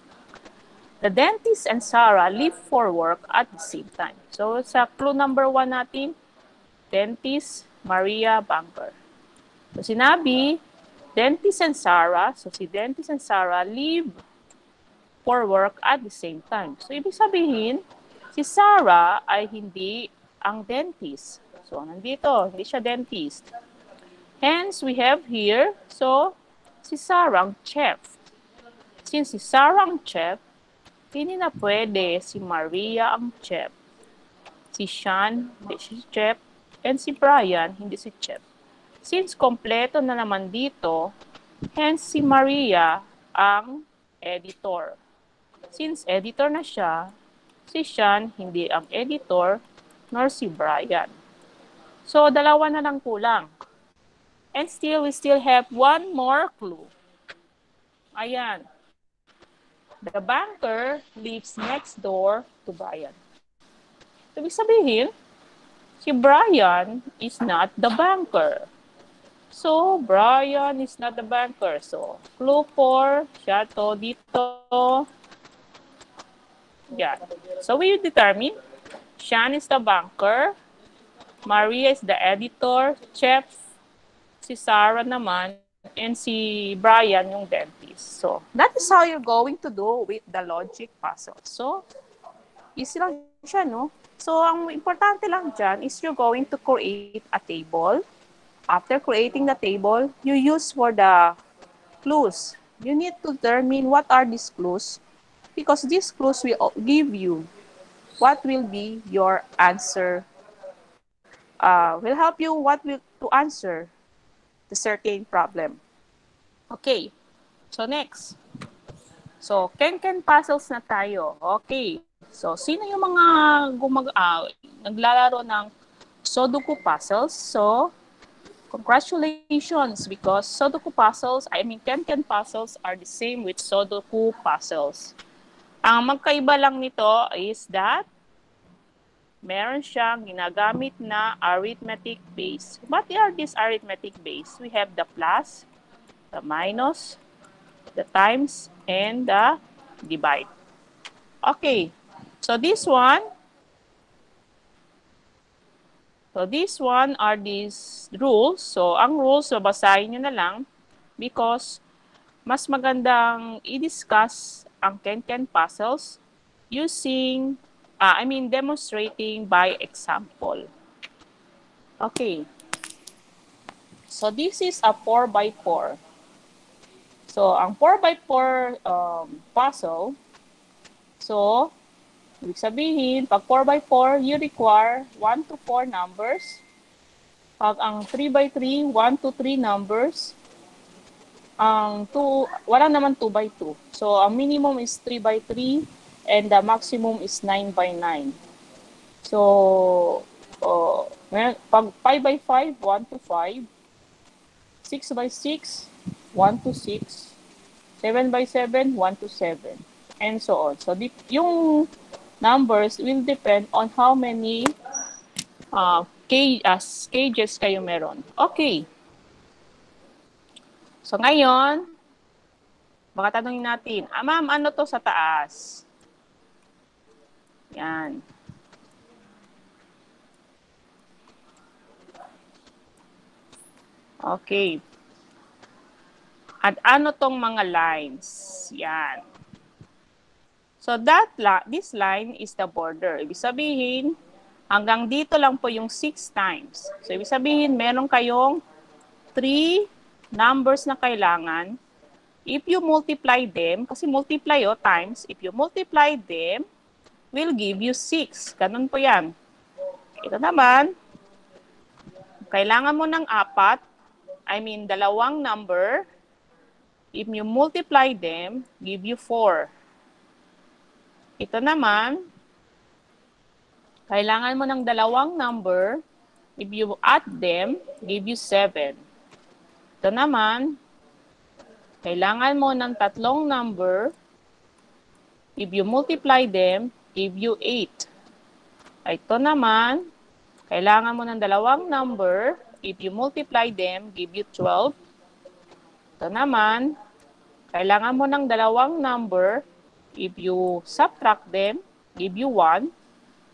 The dentist and Sarah leave for work at the same time. So sa clue number one natin, dentist, Maria, banker. So sinabi, dentist and Sarah, so si dentist and Sarah leave for work at the same time. So ibig sabihin, si Sarah ay hindi ang dentist. So nandito, hindi siya dentist. Hence, we have here, so si Sarah ang chef. Since si Sarah ang chef, hindi na pwede si Maria ang chef. Si Sean, hindi si chef. And si Brian, hindi si chef. Since kompleto na naman dito, hence si Maria ang editor. Since editor na siya, si Sean hindi ang editor, nor si Brian. So, dalawa na lang kulang. And still, we still have one more clue. Ayan. The banker lives next door to Brian. Ibig sabihin, si Brian is not the banker. So, Brian is not the banker. So, clue 4, siya to dito. Yan. So, we determine Sean is the banker. Maria is the editor. Chef, si Sarah naman. And si Brian yung dentist. So, that is how you're going to do with the logic puzzle. So, easy lang siya, no? So, ang importante lang dyan is you're going to create a table. After creating the table, you use for the clues. You need to determine what are these clues because these clues will give you what will be your answer. Uh, will help you what will to answer the certain problem. Okay. So next. So, can-can puzzles na tayo. Okay. So, sino yung mga gumag uh, naglalaro ng Sudoku puzzles? So, congratulations because Sudoku puzzles, I mean, can-can puzzles are the same with Sudoku puzzles. Ang magkaiba lang nito is that meron siyang ginagamit na arithmetic base. What are these arithmetic base? We have the plus, the minus, the times, and the divide. Okay, so this one, so this one are these rules. So, ang rules, babasahin nyo na lang because mas magandang i-discuss ang Ken-Ken puzzles using, uh, I mean, demonstrating by example. Okay. So, this is a 4 by 4 So, ang 4 by 4 um, puzzle, so, ibig sabihin, pag 4 by 4 you require 1 to 4 numbers. Pag ang 3 by 3 1 to 3 numbers. Ang 2, wala naman 2 by 2. So, ang minimum is 3 by 3 and the maximum is 9 by 9. So, uh, pag 5 by 5, 1 to 5. 6 by 6, 1 to 6. 7 by 7, 1 to 7. And so on. So, the, yung numbers will depend on how many uh, cage, uh, cages kayo meron. Okay. So, ngayon, baka tanongin natin, ah, ma'am, ano to sa taas? Yan. Okay. At ano tong mga lines? Yan. So that this line is the border. Ibig sabihin, hanggang dito lang po yung 6 times. So ibig sabihin, meron kayong 3 numbers na kailangan. If you multiply them, kasi multiply o times, if you multiply them, will give you 6. Ganun po yan. Ito naman, kailangan mo ng apat, I mean, dalawang number, If you multiply them, give you 4. Ito naman, kailangan mo ng dalawang number. If you add them, give you 7. Ito naman, kailangan mo ng tatlong number. If you multiply them, give you 8. Ito naman, kailangan mo ng dalawang number. If you multiply them, give you 12. Ito naman, kailangan mo ng dalawang number. If you subtract them, give you 1.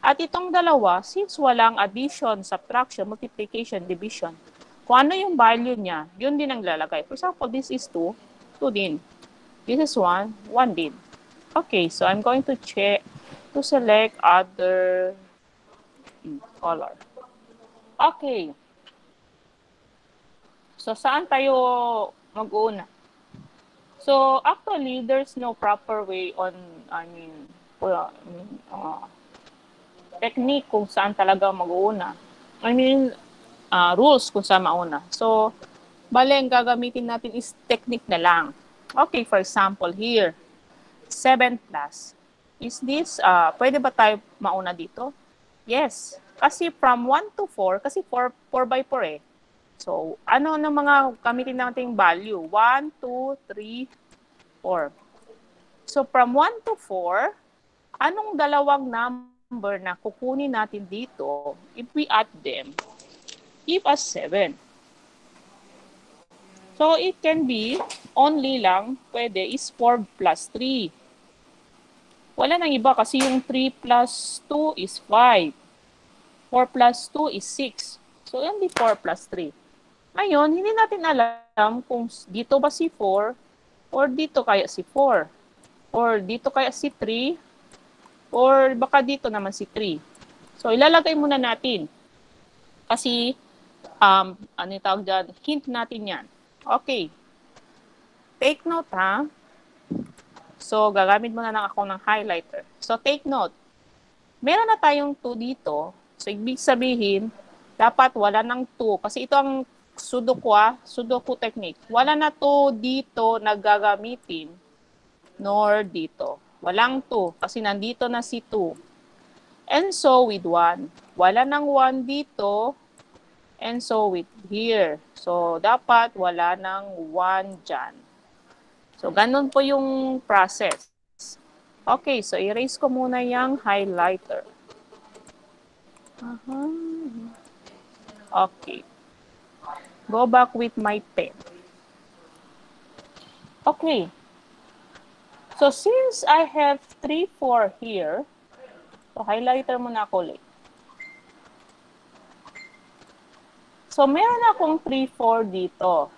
At itong dalawa, since walang addition, subtraction, multiplication, division, kung ano yung value niya, yun din ang lalagay. For example, this is 2, 2 din. This is 1, 1 din. Okay, so I'm going to check, to select other color. Okay. So, saan tayo mag-uuna. So actually, there's no proper way on, I mean, uh, uh, technique kung saan talaga mag-uuna. I mean, uh, rules kung saan mauna. So, bale, ang gagamitin natin is technique na lang. Okay, for example, here, 7 plus. Is this, uh, pwede ba tayo mauna dito? Yes. Kasi from 1 to 4, kasi 4, 4 by 4 eh. So, ano ng mga gamitin nating value? 1, 2, 3, 4. So, from 1 to 4, anong dalawang number na kukunin natin dito if we add them? Give us 7. So, it can be only lang, pwede, is 4 plus 3. Wala nang iba kasi yung 3 plus 2 is 5. 4 plus 2 is 6. So, only 4 plus 3. Ngayon, hindi natin alam kung dito ba si 4 or dito kaya si 4 or dito kaya si 3 or baka dito naman si 3. So, ilalagay muna natin. Kasi, um, ano yung tawag dyan? Hint natin yan. Okay. Take note, ha? So, gagamit muna lang ako ng highlighter. So, take note. Meron na tayong 2 dito. So, ibig sabihin, dapat wala ng 2. Kasi ito ang Sudoku, ah, Sudoku technique. Wala na to dito na gagamitin, nor dito. Walang 2 kasi nandito na si 2. And so with 1. Wala nang 1 dito, and so with here. So, dapat wala nang 1 dyan. So, ganun po yung process. Okay, so erase ko muna yung highlighter. Okay. Go back with my pen. Okay. So, since I have 3, 4 here, so highlighter muna ako ulit. So, meron akong 3, 4 dito.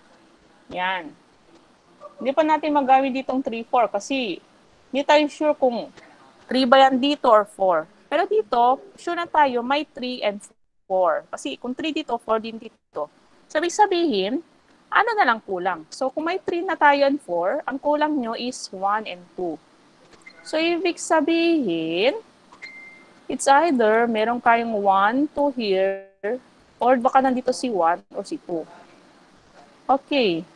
Yan. Hindi pa natin magamit ditong 3, 4 kasi hindi tayo sure kung 3 ba yan dito or 4. Pero dito, sure na tayo, may 3 and 4. Kasi kung 3 dito, 4 din dito. Sabi sabihin, ano na lang kulang? So, kung may 3 na tayo and 4, ang kulang nyo is 1 and 2. So, ibig sabihin, it's either meron kayong 1, 2 here, or baka nandito si 1 or si 2. Okay.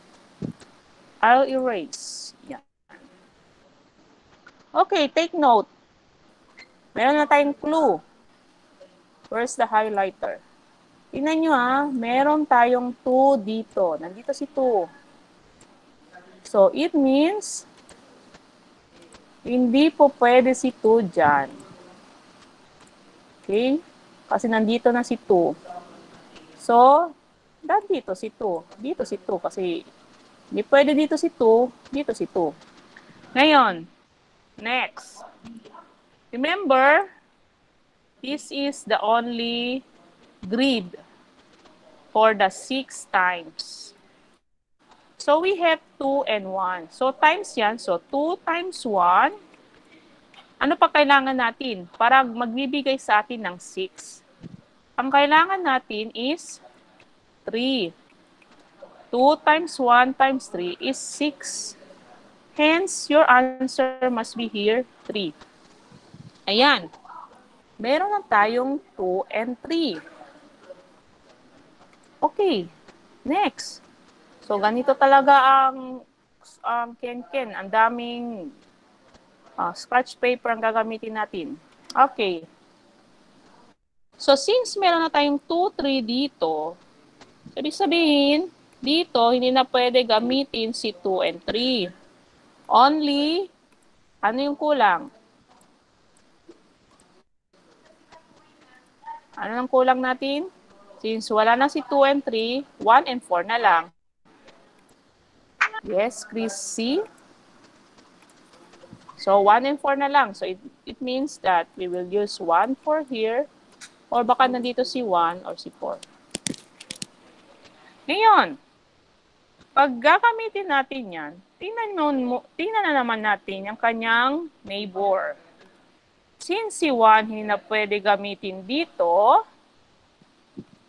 I'll erase. Yan. Okay, take note. Meron na tayong clue. Where's the highlighter? Tingnan nyo ha, meron tayong 2 dito. Nandito si 2. So, it means, hindi po pwede si 2 dyan. Okay? Kasi nandito na si 2. So, dito si 2. Dito si 2 kasi hindi pwede dito si 2, dito si 2. Ngayon, next. Remember, this is the only grid for the 6 times. So, we have 2 and 1. So, times yan. So, 2 times 1. Ano pa kailangan natin? Para magbibigay sa atin ng 6. Ang kailangan natin is 3. 2 times 1 times 3 is 6. Hence, your answer must be here, 3. Ayan. Meron na tayong 2 and 3. Okay. Next. So, ganito talaga ang um, ken-ken. Ang daming uh, scratch paper ang gagamitin natin. Okay. So, since meron na tayong 2, 3 dito, ibig sabihin, dito, hindi na pwede gamitin si 2 and 3. Only, ano yung kulang? Ano ang kulang natin? Since wala na si 2 and 3, 1 and 4 na lang. Yes, Chris C. So, 1 and 4 na lang. So, it, it means that we will use 1 for here or baka nandito si 1 or si 4. Ngayon, pag gagamitin natin yan, tingnan, mo, tingnan na naman natin yung kanyang neighbor. Since si 1 hindi na pwede gamitin dito,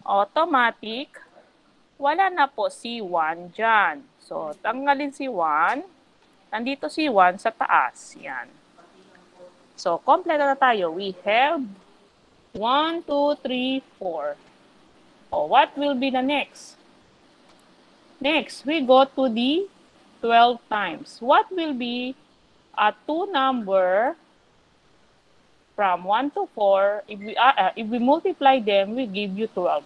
automatic, wala na po si 1 dyan. So, tanggalin si 1. Nandito si 1 sa taas. Yan. So, kompleto na tayo. We have 1, 2, 3, 4. Oh, what will be the next? Next, we go to the 12 times. What will be a two number from 1 to 4? If we, uh, if we multiply them, we give you 12.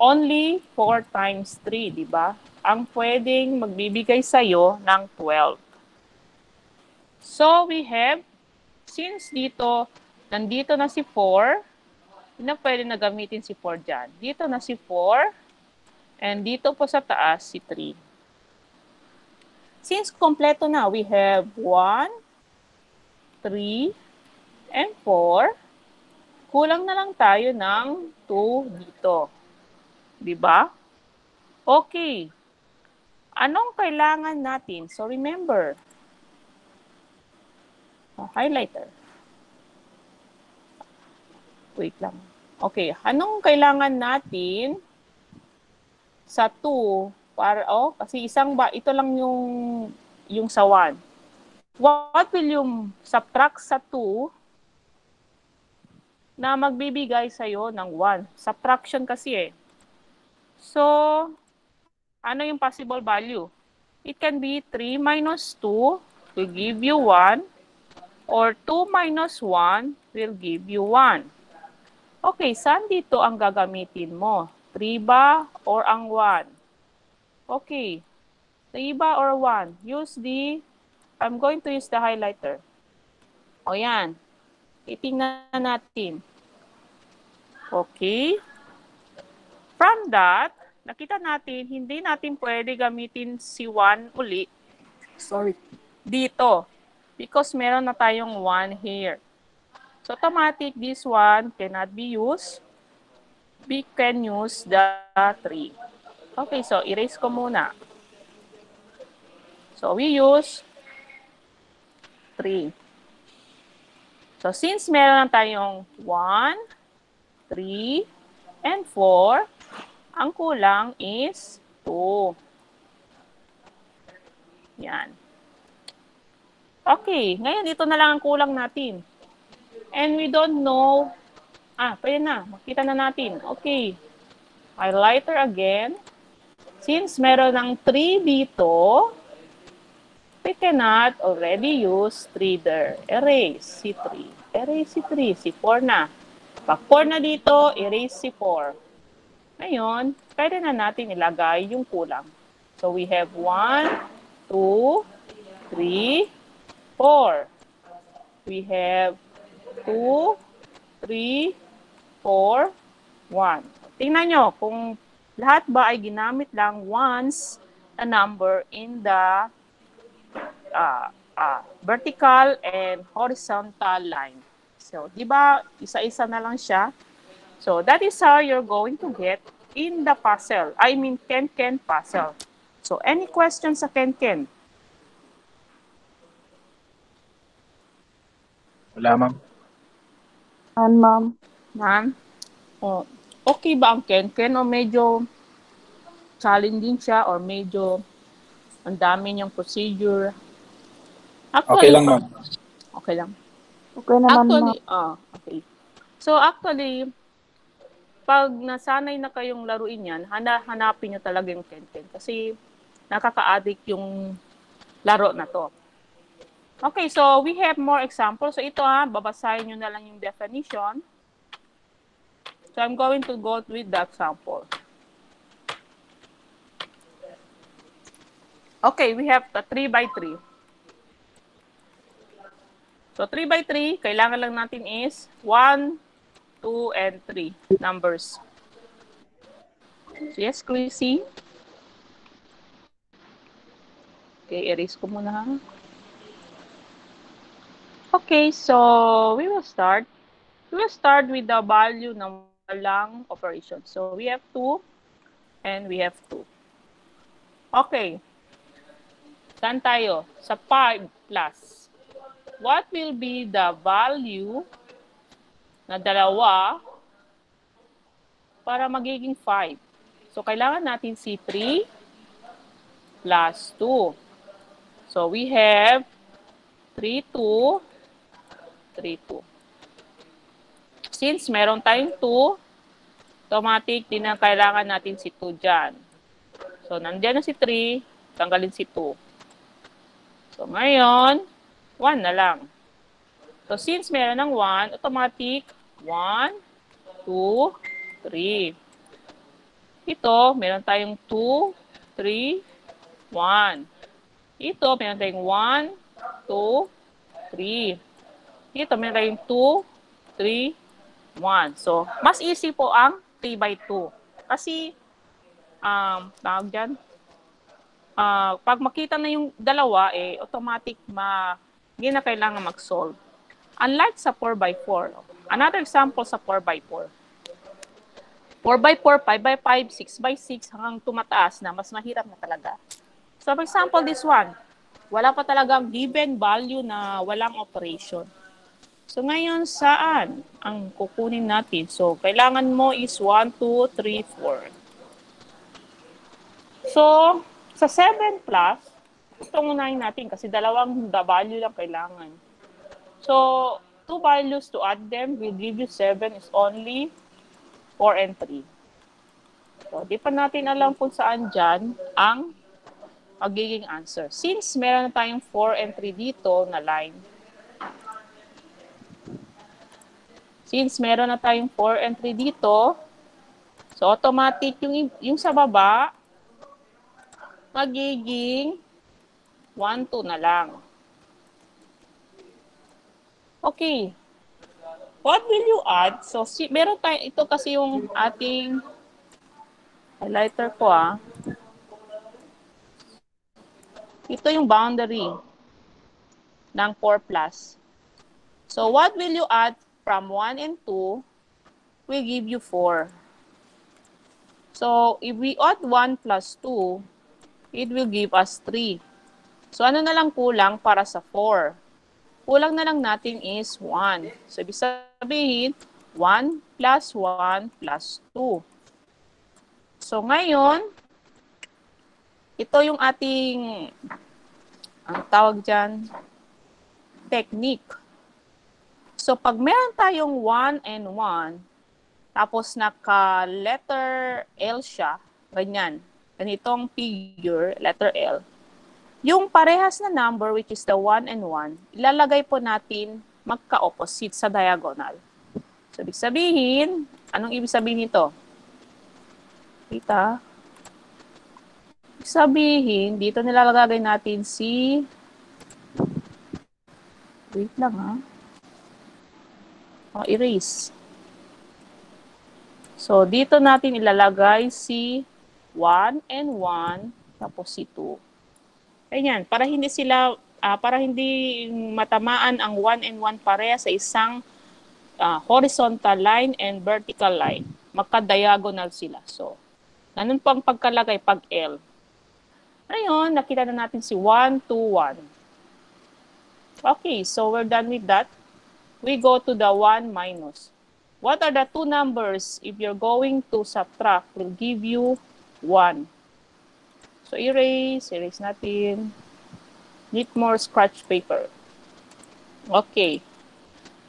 Only 4 times 3, di ba? Ang pwedeng magbibigay sa'yo ng 12. So, we have, since dito, nandito na si 4, hindi na pwede na gamitin si 4 dyan. Dito na si 4, and dito po sa taas, si 3. Since kompleto na, we have 1, 3, and 4. Magkulang na lang tayo ng 2 dito. Di ba? Okay. Anong kailangan natin? So remember, oh, highlighter. Wait lang. Okay, anong kailangan natin sa 2 para oh kasi isang ba ito lang yung yung sa 1. What will you subtract sa 2 na magbibigay sa iyo ng 1? Subtraction kasi eh. So, ano yung possible value? It can be 3 minus 2 will give you 1 or 2 minus 1 will give you 1. Okay, saan dito ang gagamitin mo? 3 ba or ang 1? Okay, 3 ba or 1? Use the, I'm going to use the highlighter. O yan, itingnan natin. Okay. From that, nakita natin, hindi natin pwede gamitin si 1 uli. Sorry. Dito. Because meron na tayong 1 here. So automatic, this one cannot be used. We can use the 3. Okay, so erase ko muna. So we use 3. So since meron tayong 1, 3, and 4, ang kulang is 2. Yan. Okay, ngayon ito na lang ang kulang natin. And we don't know, ah, pwede na, makita na natin. Okay, highlighter again. Since meron ng 3 dito, we cannot already use 3 there. Erase si 3. Erase si 3, si 4 na. Pag 4 na dito, erase si 4. Ngayon, pwede na natin ilagay yung kulang. So we have 1, 2, 3, 4. We have 2, 3, 4, 1. Tingnan nyo kung lahat ba ay ginamit lang once a number in the uh, uh, vertical and horizontal line. So, di ba, isa-isa na lang siya. So, that is how you're going to get in the puzzle. I mean, Ken-Ken puzzle. So, any questions sa Ken-Ken? Wala, ma'am. An, ma'am. Ma'am? Oh, okay ba ang Ken-Ken o medyo challenging siya or medyo ang dami niyang procedure? Okay lang, ma'am. Okay lang. Okay naman, ma'am. Actually, ah, okay. So actually, pag nasanay na kayong laruin yan, hana, hanapin nyo talaga yung Ken-Ken kasi nakaka-addict yung laro na to. Okay, so we have more examples. So ito ha, babasahin nyo na lang yung definition. So I'm going to go with the example. Okay, we have the 3 by 3. So 3 by 3, kailangan lang natin is 1, 2, and 3 numbers. So yes, Chrissy. Okay, erase ko muna ha. Okay, so we will start. We will start with the value ng walang operation. So we have 2 and we have 2. Okay. Saan tayo? Sa 5 plus. What will be the value na dalawa para magiging 5? So, kailangan natin si 3 plus 2. So, we have 3, 2, 3, 2. Since meron tayong 2, automatic din na kailangan natin si 2 dyan. So, nandiyan na si 3, tanggalin si 2. So, ngayon, 1 na lang. So, since meron ng 1, automatic 1, 2, 3. Ito, meron tayong 2, 3, 1. Ito, meron tayong 1, 2, 3. Ito, meron tayong 2, 3, 1. So, mas easy po ang 3 by 2. Kasi, um, tawag dyan, uh, pag makita na yung dalawa, eh, automatic ma, hindi na kailangan mag-solve. Unlike sa 4 by 4, Another example sa 4x4. 4x4, 5x5, 6x6, hanggang tumataas na, mas mahirap na talaga. So, for example, this one, wala pa talagang given value na walang operation. So, ngayon, saan ang kukunin natin? So, kailangan mo is 1, 2, 3, 4. So, sa 7 plus, ito unahin natin kasi dalawang the value lang kailangan. So, two values to add them will give you 7 is only 4 and 3. So, di pa natin alam kung saan dyan ang magiging answer. Since meron na tayong 4 and 3 dito na line, since meron na tayong 4 and 3 dito, so automatic yung, yung sa baba, magiging 1, 2 na lang. Okay. What will you add? So, si, meron tayo, ito kasi yung ating highlighter ko ah. Ito yung boundary ng 4 plus. So, what will you add from 1 and 2 will give you 4. So, if we add 1 plus 2, it will give us 3. So, ano na lang kulang para sa 4? Kulang na lang natin is 1. So, ibig sabihin, 1 plus 1 plus 2. So, ngayon, ito yung ating, ang tawag dyan, technique. So, pag meron tayong 1 and 1, tapos naka-letter L siya, ganyan, ganitong figure, letter L, yung parehas na number, which is the 1 and 1, ilalagay po natin magka-opposite sa diagonal. So, ibig sabihin, anong ibig sabihin nito? Kita? Ibig sabihin, dito nilalagay natin si... Wait lang ha. Oh, erase. So, dito natin ilalagay si 1 and 1, tapos si 2. Ganyan, para hindi sila, uh, para hindi matamaan ang 1 and 1 pareha sa isang uh, horizontal line and vertical line. Magka-diagonal sila. So, ganun po ang pagkalagay pag L. Ngayon, nakita na natin si 1, 2, 1. Okay, so we're done with that. We go to the 1 minus. What are the two numbers if you're going to subtract will give you 1? So, erase. Erase natin. Need more scratch paper. Okay.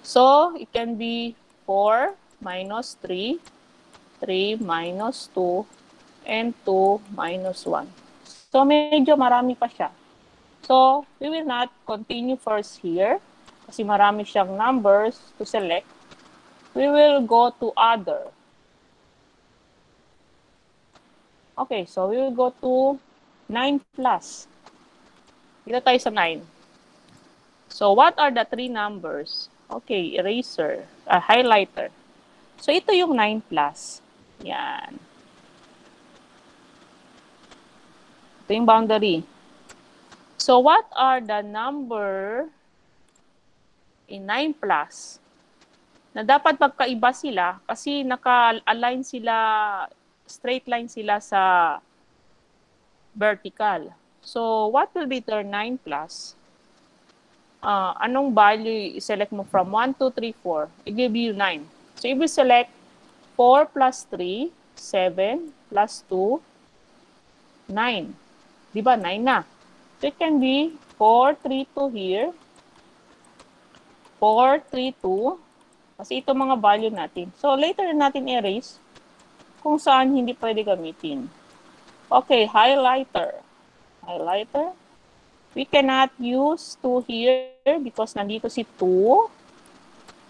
So, it can be 4 minus 3, 3 minus 2, and 2 minus 1. So, medyo marami pa siya. So, we will not continue first here kasi marami siyang numbers to select. We will go to other. Okay, so we will go to 9 plus. Dito tayo sa 9. So, what are the three numbers? Okay, eraser, uh, highlighter. So, ito yung 9 plus. Yan. Ito yung boundary. So, what are the number in 9 plus na dapat magkaiba sila kasi naka-align sila, straight line sila sa vertical. So, what will be their 9 plus? Uh, anong value i-select mo from 1, 2, 3, 4? I give you 9. So, if you select 4 plus 3, 7 plus 2, 9. Di ba? 9 na. So, it can be 4, 3, 2 here. 4, 3, 2. Kasi ito mga value natin. So, later natin erase kung saan hindi pwede gamitin. Okay, highlighter. Highlighter. We cannot use 2 here because nandito si 2.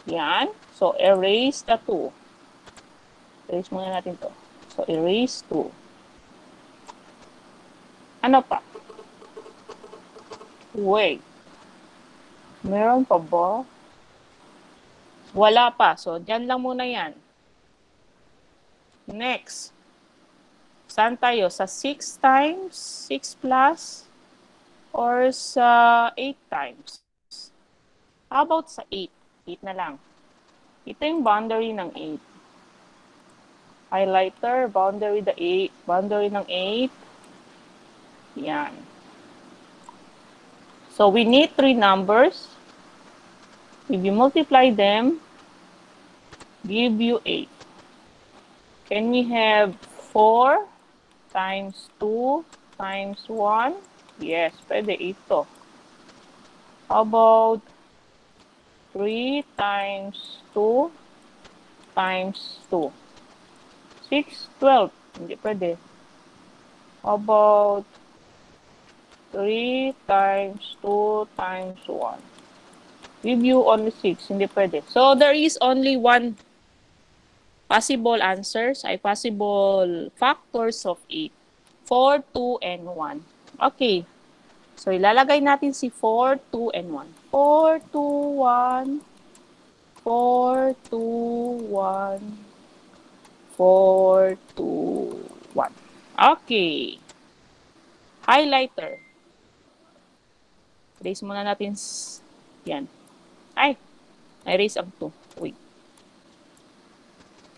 Yan. So, erase the 2. Erase muna natin to. So, erase 2. Ano pa? Wait. Meron pa ba? Wala pa. So, dyan lang muna yan. Next. Saan tayo? Sa 6 times, 6 plus, or sa 8 times? How about sa 8? 8 na lang. Ito yung boundary ng 8. Highlighter, boundary the 8. Boundary ng 8. Yan. So we need three numbers. If you multiply them, give you 8. Can we have 4 times 2 times 1? Yes, pwede ito. How about 3 times 2 times 2? 6, 12. Hindi pwede. How about 3 times 2 times 1? Give you only 6. Hindi pwede. So, there is only one possible answers ay possible factors of 8. 4, 2, and 1. Okay. So, ilalagay natin si 4, 2, and 1. 4, 2, 1. 4, 2, 1. 4, 2, 1. Okay. Highlighter. Erase muna natin. Yan. Ay. Erase ang 2.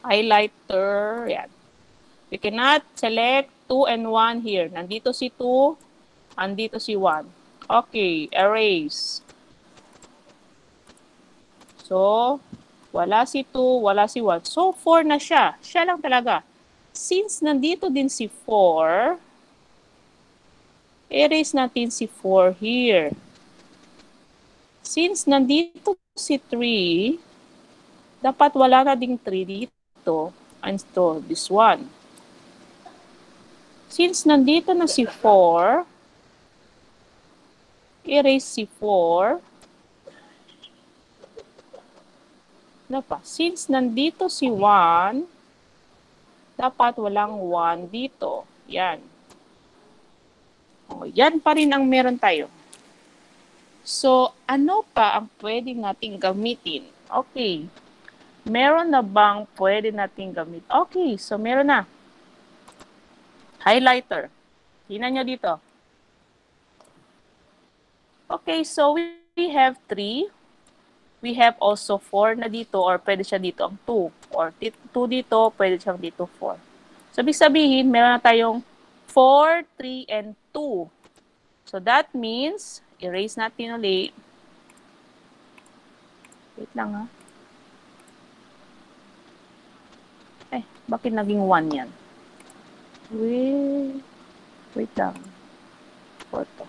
Highlighter. Yan. We cannot select 2 and 1 here. Nandito si 2. Andito si 1. Okay. Erase. So, wala si 2, wala si 1. So, 4 na siya. Siya lang talaga. Since nandito din si 4, erase natin si 4 here. Since nandito si 3, dapat wala na ding 3 dito. And so, this one. Since nandito na si 4, erase si 4. Ano pa? Since nandito si 1, dapat walang 1 dito. Yan. O, yan pa rin ang meron tayo. So, ano pa ang pwede nating gamitin? Okay. Meron na bang pwede nating gamit? Okay, so meron na. Highlighter. Tingnan nyo dito. Okay, so we we have 3. We have also 4 na dito or pwede siya dito ang 2. Or 2 dito, pwede siyang dito 4. So, ibig sabihin, meron na tayong 4, 3, and 2. So, that means, erase natin ulit. Wait lang ha. Eh, bakit naging 1 yan? Wait. Wait lang. Photo.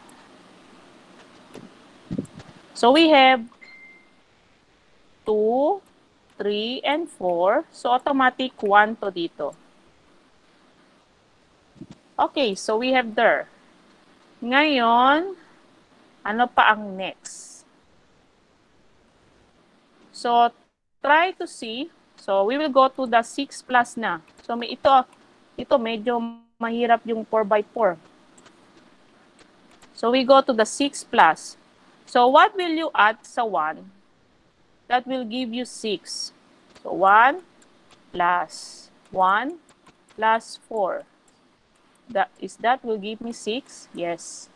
So, we have 2, 3, and 4. So, automatic 1 to dito. Okay, so we have there. Ngayon, ano pa ang next? So, try to see. So, we will go to the 6 plus na. So, may ito, ito medyo mahirap yung 4 by 4. So, we go to the 6 plus. So, what will you add sa 1? That will give you 6. So, 1 plus 1 plus 4. That, is that will give me 6? Yes.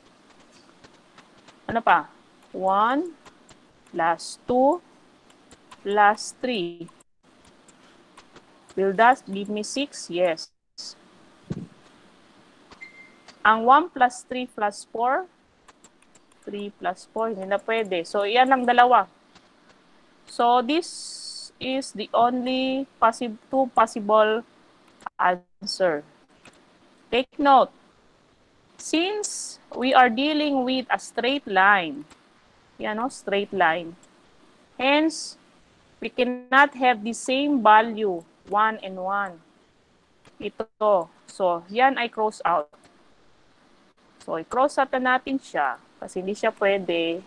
Ano pa? 1 plus 2 plus 3. Will that give me 6? Yes. Ang 1 plus 3 plus 4, 3 plus 4, hindi na pwede. So, yan lang dalawa. So, this is the only possi- two possible answer. Take note. Since we are dealing with a straight line, yan o, straight line. Hence, we cannot have the same value, 1 and 1. Ito. So, yan ay cross out. So, i-cross out na natin siya kasi hindi siya pwede.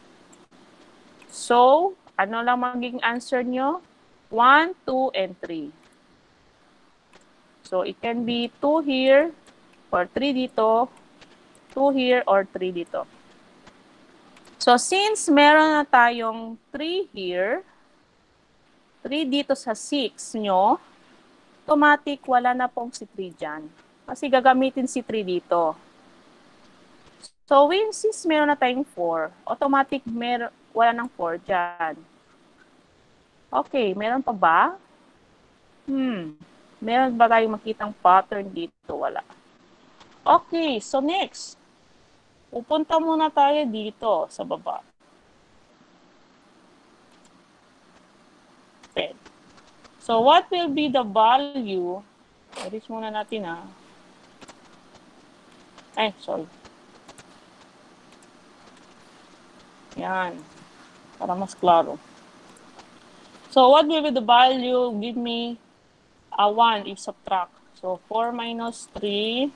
So, ano lang magiging answer nyo? 1, 2, and 3. So, it can be 2 here or 3 dito, 2 here or 3 dito. So, since meron na tayong 3 here, 3 dito sa 6 nyo, automatic wala na pong si 3 dyan. Kasi gagamitin si 3 dito. So, when, since meron na tayong 4, automatic mer wala ng 4 dyan. Okay, meron pa ba? Hmm. Meron ba tayong makitang pattern dito? Wala. Okay, so next. Pupunta muna tayo dito sa baba. 10. So, what will be the value? Erase muna natin ah. Ay, sorry. Yan. Para mas klaro. So, what will be the value? Give me a 1 if subtract. So, 4 minus 3.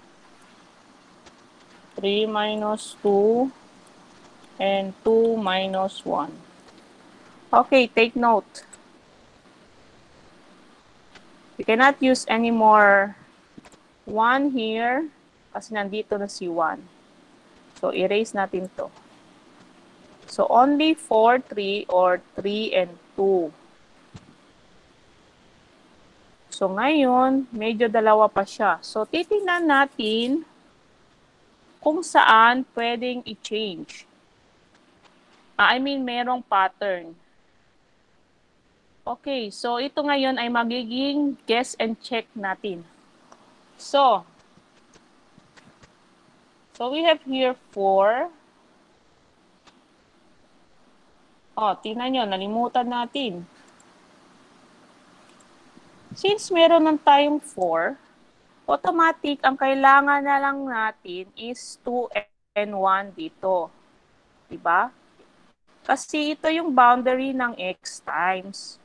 3 minus 2. And 2 minus 1. Okay, take note. We cannot use any more 1 here kasi nandito na si 1. So, erase natin to. So, only 4, 3 or 3 and 2. So, ngayon, medyo dalawa pa siya. So, titingnan natin kung saan pwedeng i-change. Ah, I mean, merong pattern. Okay, so ito ngayon ay magiging guess and check natin. So, so we have here 4. Oh, tingnan nyo, nalimutan natin. Since meron ng tayong 4, automatic, ang kailangan na lang natin is 2 and 1 dito. Diba? Kasi ito yung boundary ng x times.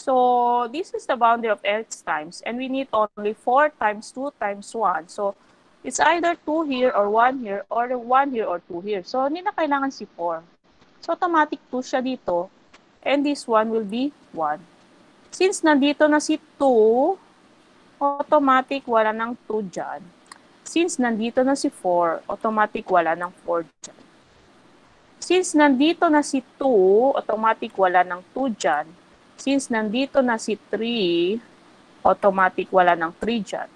So, this is the boundary of x times, and we need only 4 times 2 times 1. So, it's either 2 here or 1 here, or 1 here or 2 here. So, hindi na kailangan si 4. So, automatic 2 siya dito, and this one will be 1. Since nandito na si 2, automatic wala ng 2 dyan. Since nandito na si 4, automatic wala ng 4 dyan. Since nandito na si 2, automatic wala ng 2 dyan. Since nandito na si 3, automatic wala ng 3 dyan.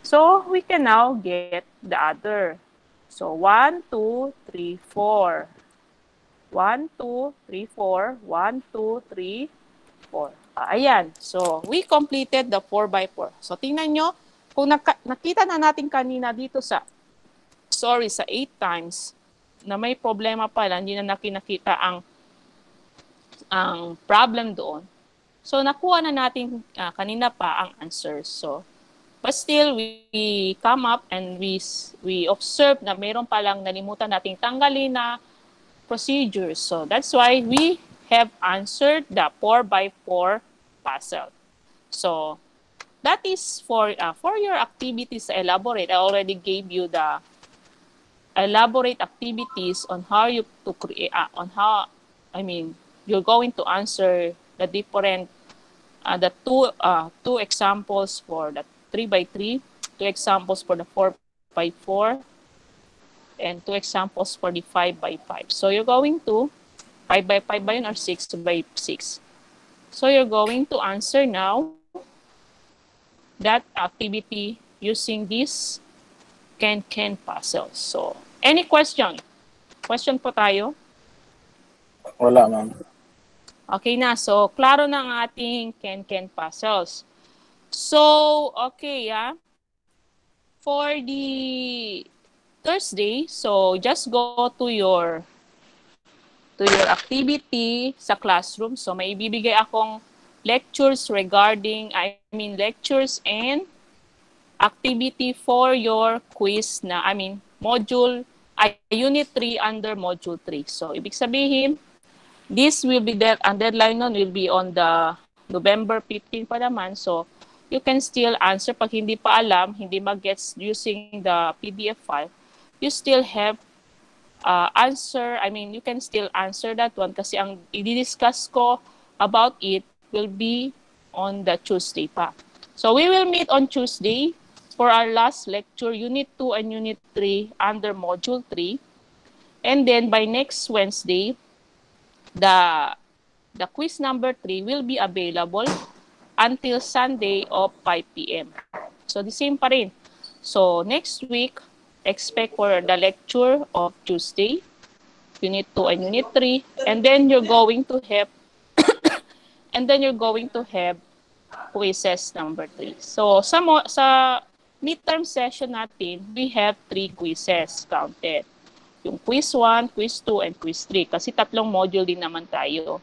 So, we can now get the other. So, 1, 2, 3, 4. 1, 2, 3, 4. 1, 2, 3, 4. Ah, ayan. So, we completed the 4 by 4. So, tingnan nyo, kung nakita na natin kanina dito sa, sorry, sa 8 times, na may problema pala, hindi na nakinakita ang ang problem doon. So, nakuha na natin uh, kanina pa ang answers. So, but still, we come up and we, we observe na mayroon palang nalimutan nating tanggalin na procedures. So, that's why we have answered the 4 by 4 puzzle. So, that is for uh, for your activities elaborate. I already gave you the elaborate activities on how you to create uh, on how I mean you're going to answer the different uh, the two uh, two examples for the 3 by 3 two examples for the 4 by 4 and two examples for the 5 by 5 so you're going to 5 by 5 by 1 or 6 by 6 so you're going to answer now that activity using this can can puzzle so any question? Question po tayo? Wala, ma'am. Okay na. So, klaro na ang ating Ken-Ken puzzles. So, okay, yeah. For the Thursday, so just go to your to your activity sa classroom. So, may ibibigay akong lectures regarding, I mean, lectures and activity for your quiz na, I mean, module, ay, unit 3 under module 3. So, ibig sabihin, this will be the ang deadline nun will be on the November 15 pa naman. So, you can still answer pag hindi pa alam, hindi mag-gets using the PDF file, you still have uh, answer, I mean, you can still answer that one kasi ang i-discuss ko about it will be on the Tuesday pa. So, we will meet on Tuesday for our last lecture, Unit 2 and Unit 3 under Module 3. And then by next Wednesday, the the quiz number 3 will be available until Sunday of 5 p.m. So the same pa rin. So next week, expect for the lecture of Tuesday, Unit 2 and Unit 3, and then you're going to have and then you're going to have quizzes number 3. So sa sa midterm session natin, we have three quizzes counted. Yung quiz 1, quiz 2, and quiz 3 kasi tatlong module din naman tayo.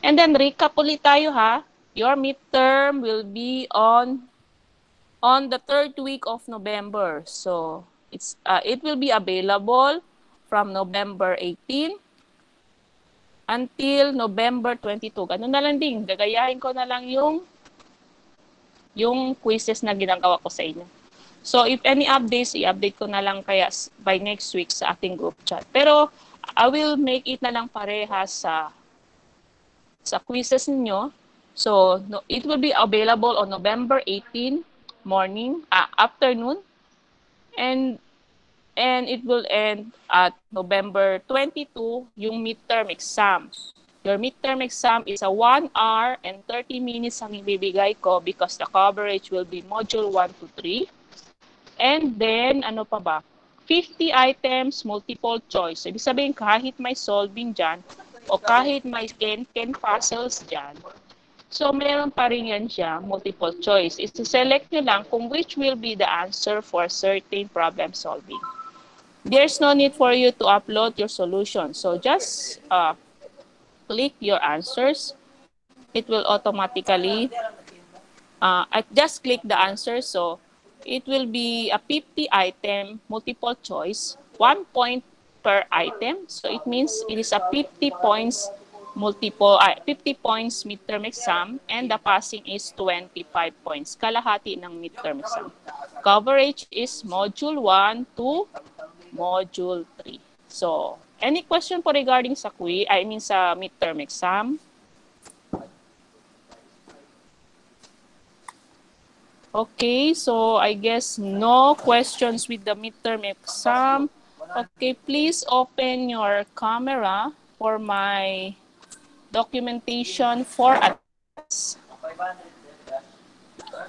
And then recap ulit tayo ha. Your midterm will be on on the third week of November. So it's uh, it will be available from November 18 until November 22. Ganun na lang din. Gagayahin ko na lang yung yung quizzes na ginagawa ko sa inyo. So if any updates, i-update ko na lang kaya by next week sa ating group chat. Pero I will make it na lang parehas sa sa quizzes ninyo. So no, it will be available on November 18 morning, ah, afternoon, and and it will end at November 22 yung midterm exam. Your midterm exam is a 1 hour and 30 minutes ang ibibigay ko because the coverage will be module 1 to 3. And then, ano pa ba? 50 items, multiple choice. Ibig sabihin, kahit may solving dyan, o kahit may ken-ken puzzles dyan, so meron pa rin yan siya, multiple choice. Isi-select nyo lang kung which will be the answer for certain problem solving. There's no need for you to upload your solution. So just uh, click your answers. It will automatically, uh, just click the answer. So it will be a 50 item multiple choice, one point per item. So it means it is a 50 points multiple, uh, 50 points midterm exam and the passing is 25 points. Kalahati ng midterm exam. Coverage is module 1 to module 3. So, any question po regarding sa quiz, I mean sa midterm exam? Okay, so I guess no questions with the midterm exam. Okay, please open your camera for my documentation for attendance.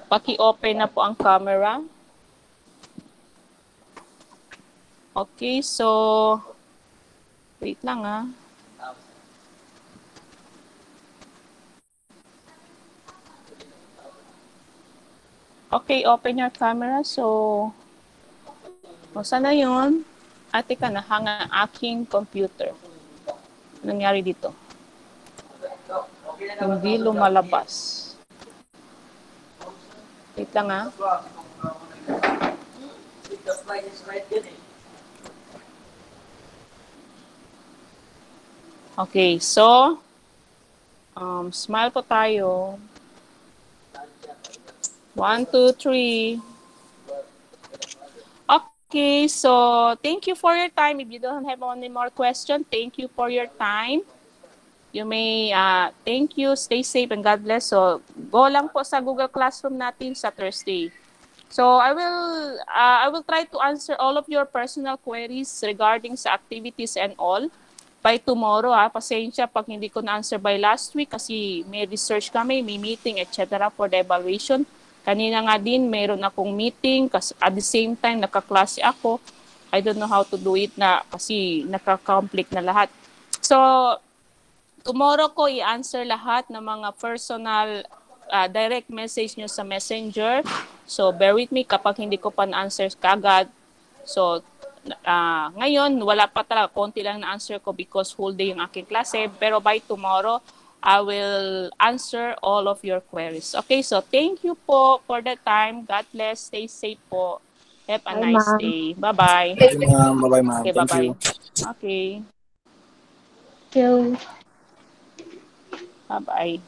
Paki-open na po ang camera. Okay, so wait lang ah. Okay, open your camera. So, o sana yun? Ate ka na, hanga ang aking computer. Nangyari dito? Hindi lumalabas. Wait lang ah. Okay, so, um, smile po tayo. One, two, three. Okay, so thank you for your time. If you don't have any more question, thank you for your time. You may, uh, thank you, stay safe, and God bless. So, go lang po sa Google Classroom natin sa Thursday. So, I will, uh, I will try to answer all of your personal queries regarding sa activities and all by tomorrow. Ha. Pasensya pag hindi ko na-answer by last week kasi may research kami, may meeting, etc. for the evaluation. Kanina nga din, mayroon akong meeting kasi at the same time nakaklase ako. I don't know how to do it na kasi naka-conflict na lahat. So, tomorrow ko i-answer lahat ng mga personal uh, direct message nyo sa messenger. So, bear with me kapag hindi ko pa na-answer kagad. So, uh, ngayon, wala pa talaga. Konti lang na-answer ko because whole day yung aking klase. Pero by tomorrow, I will answer all of your queries. Okay, so thank you po for the time. God bless. Stay safe po. Have a Bye, nice ma'am. day. Bye-bye. Thank you, ma'am. Bye-bye, ma'am. Okay, Thank bye-bye. you. Okay, Thank you. bye-bye.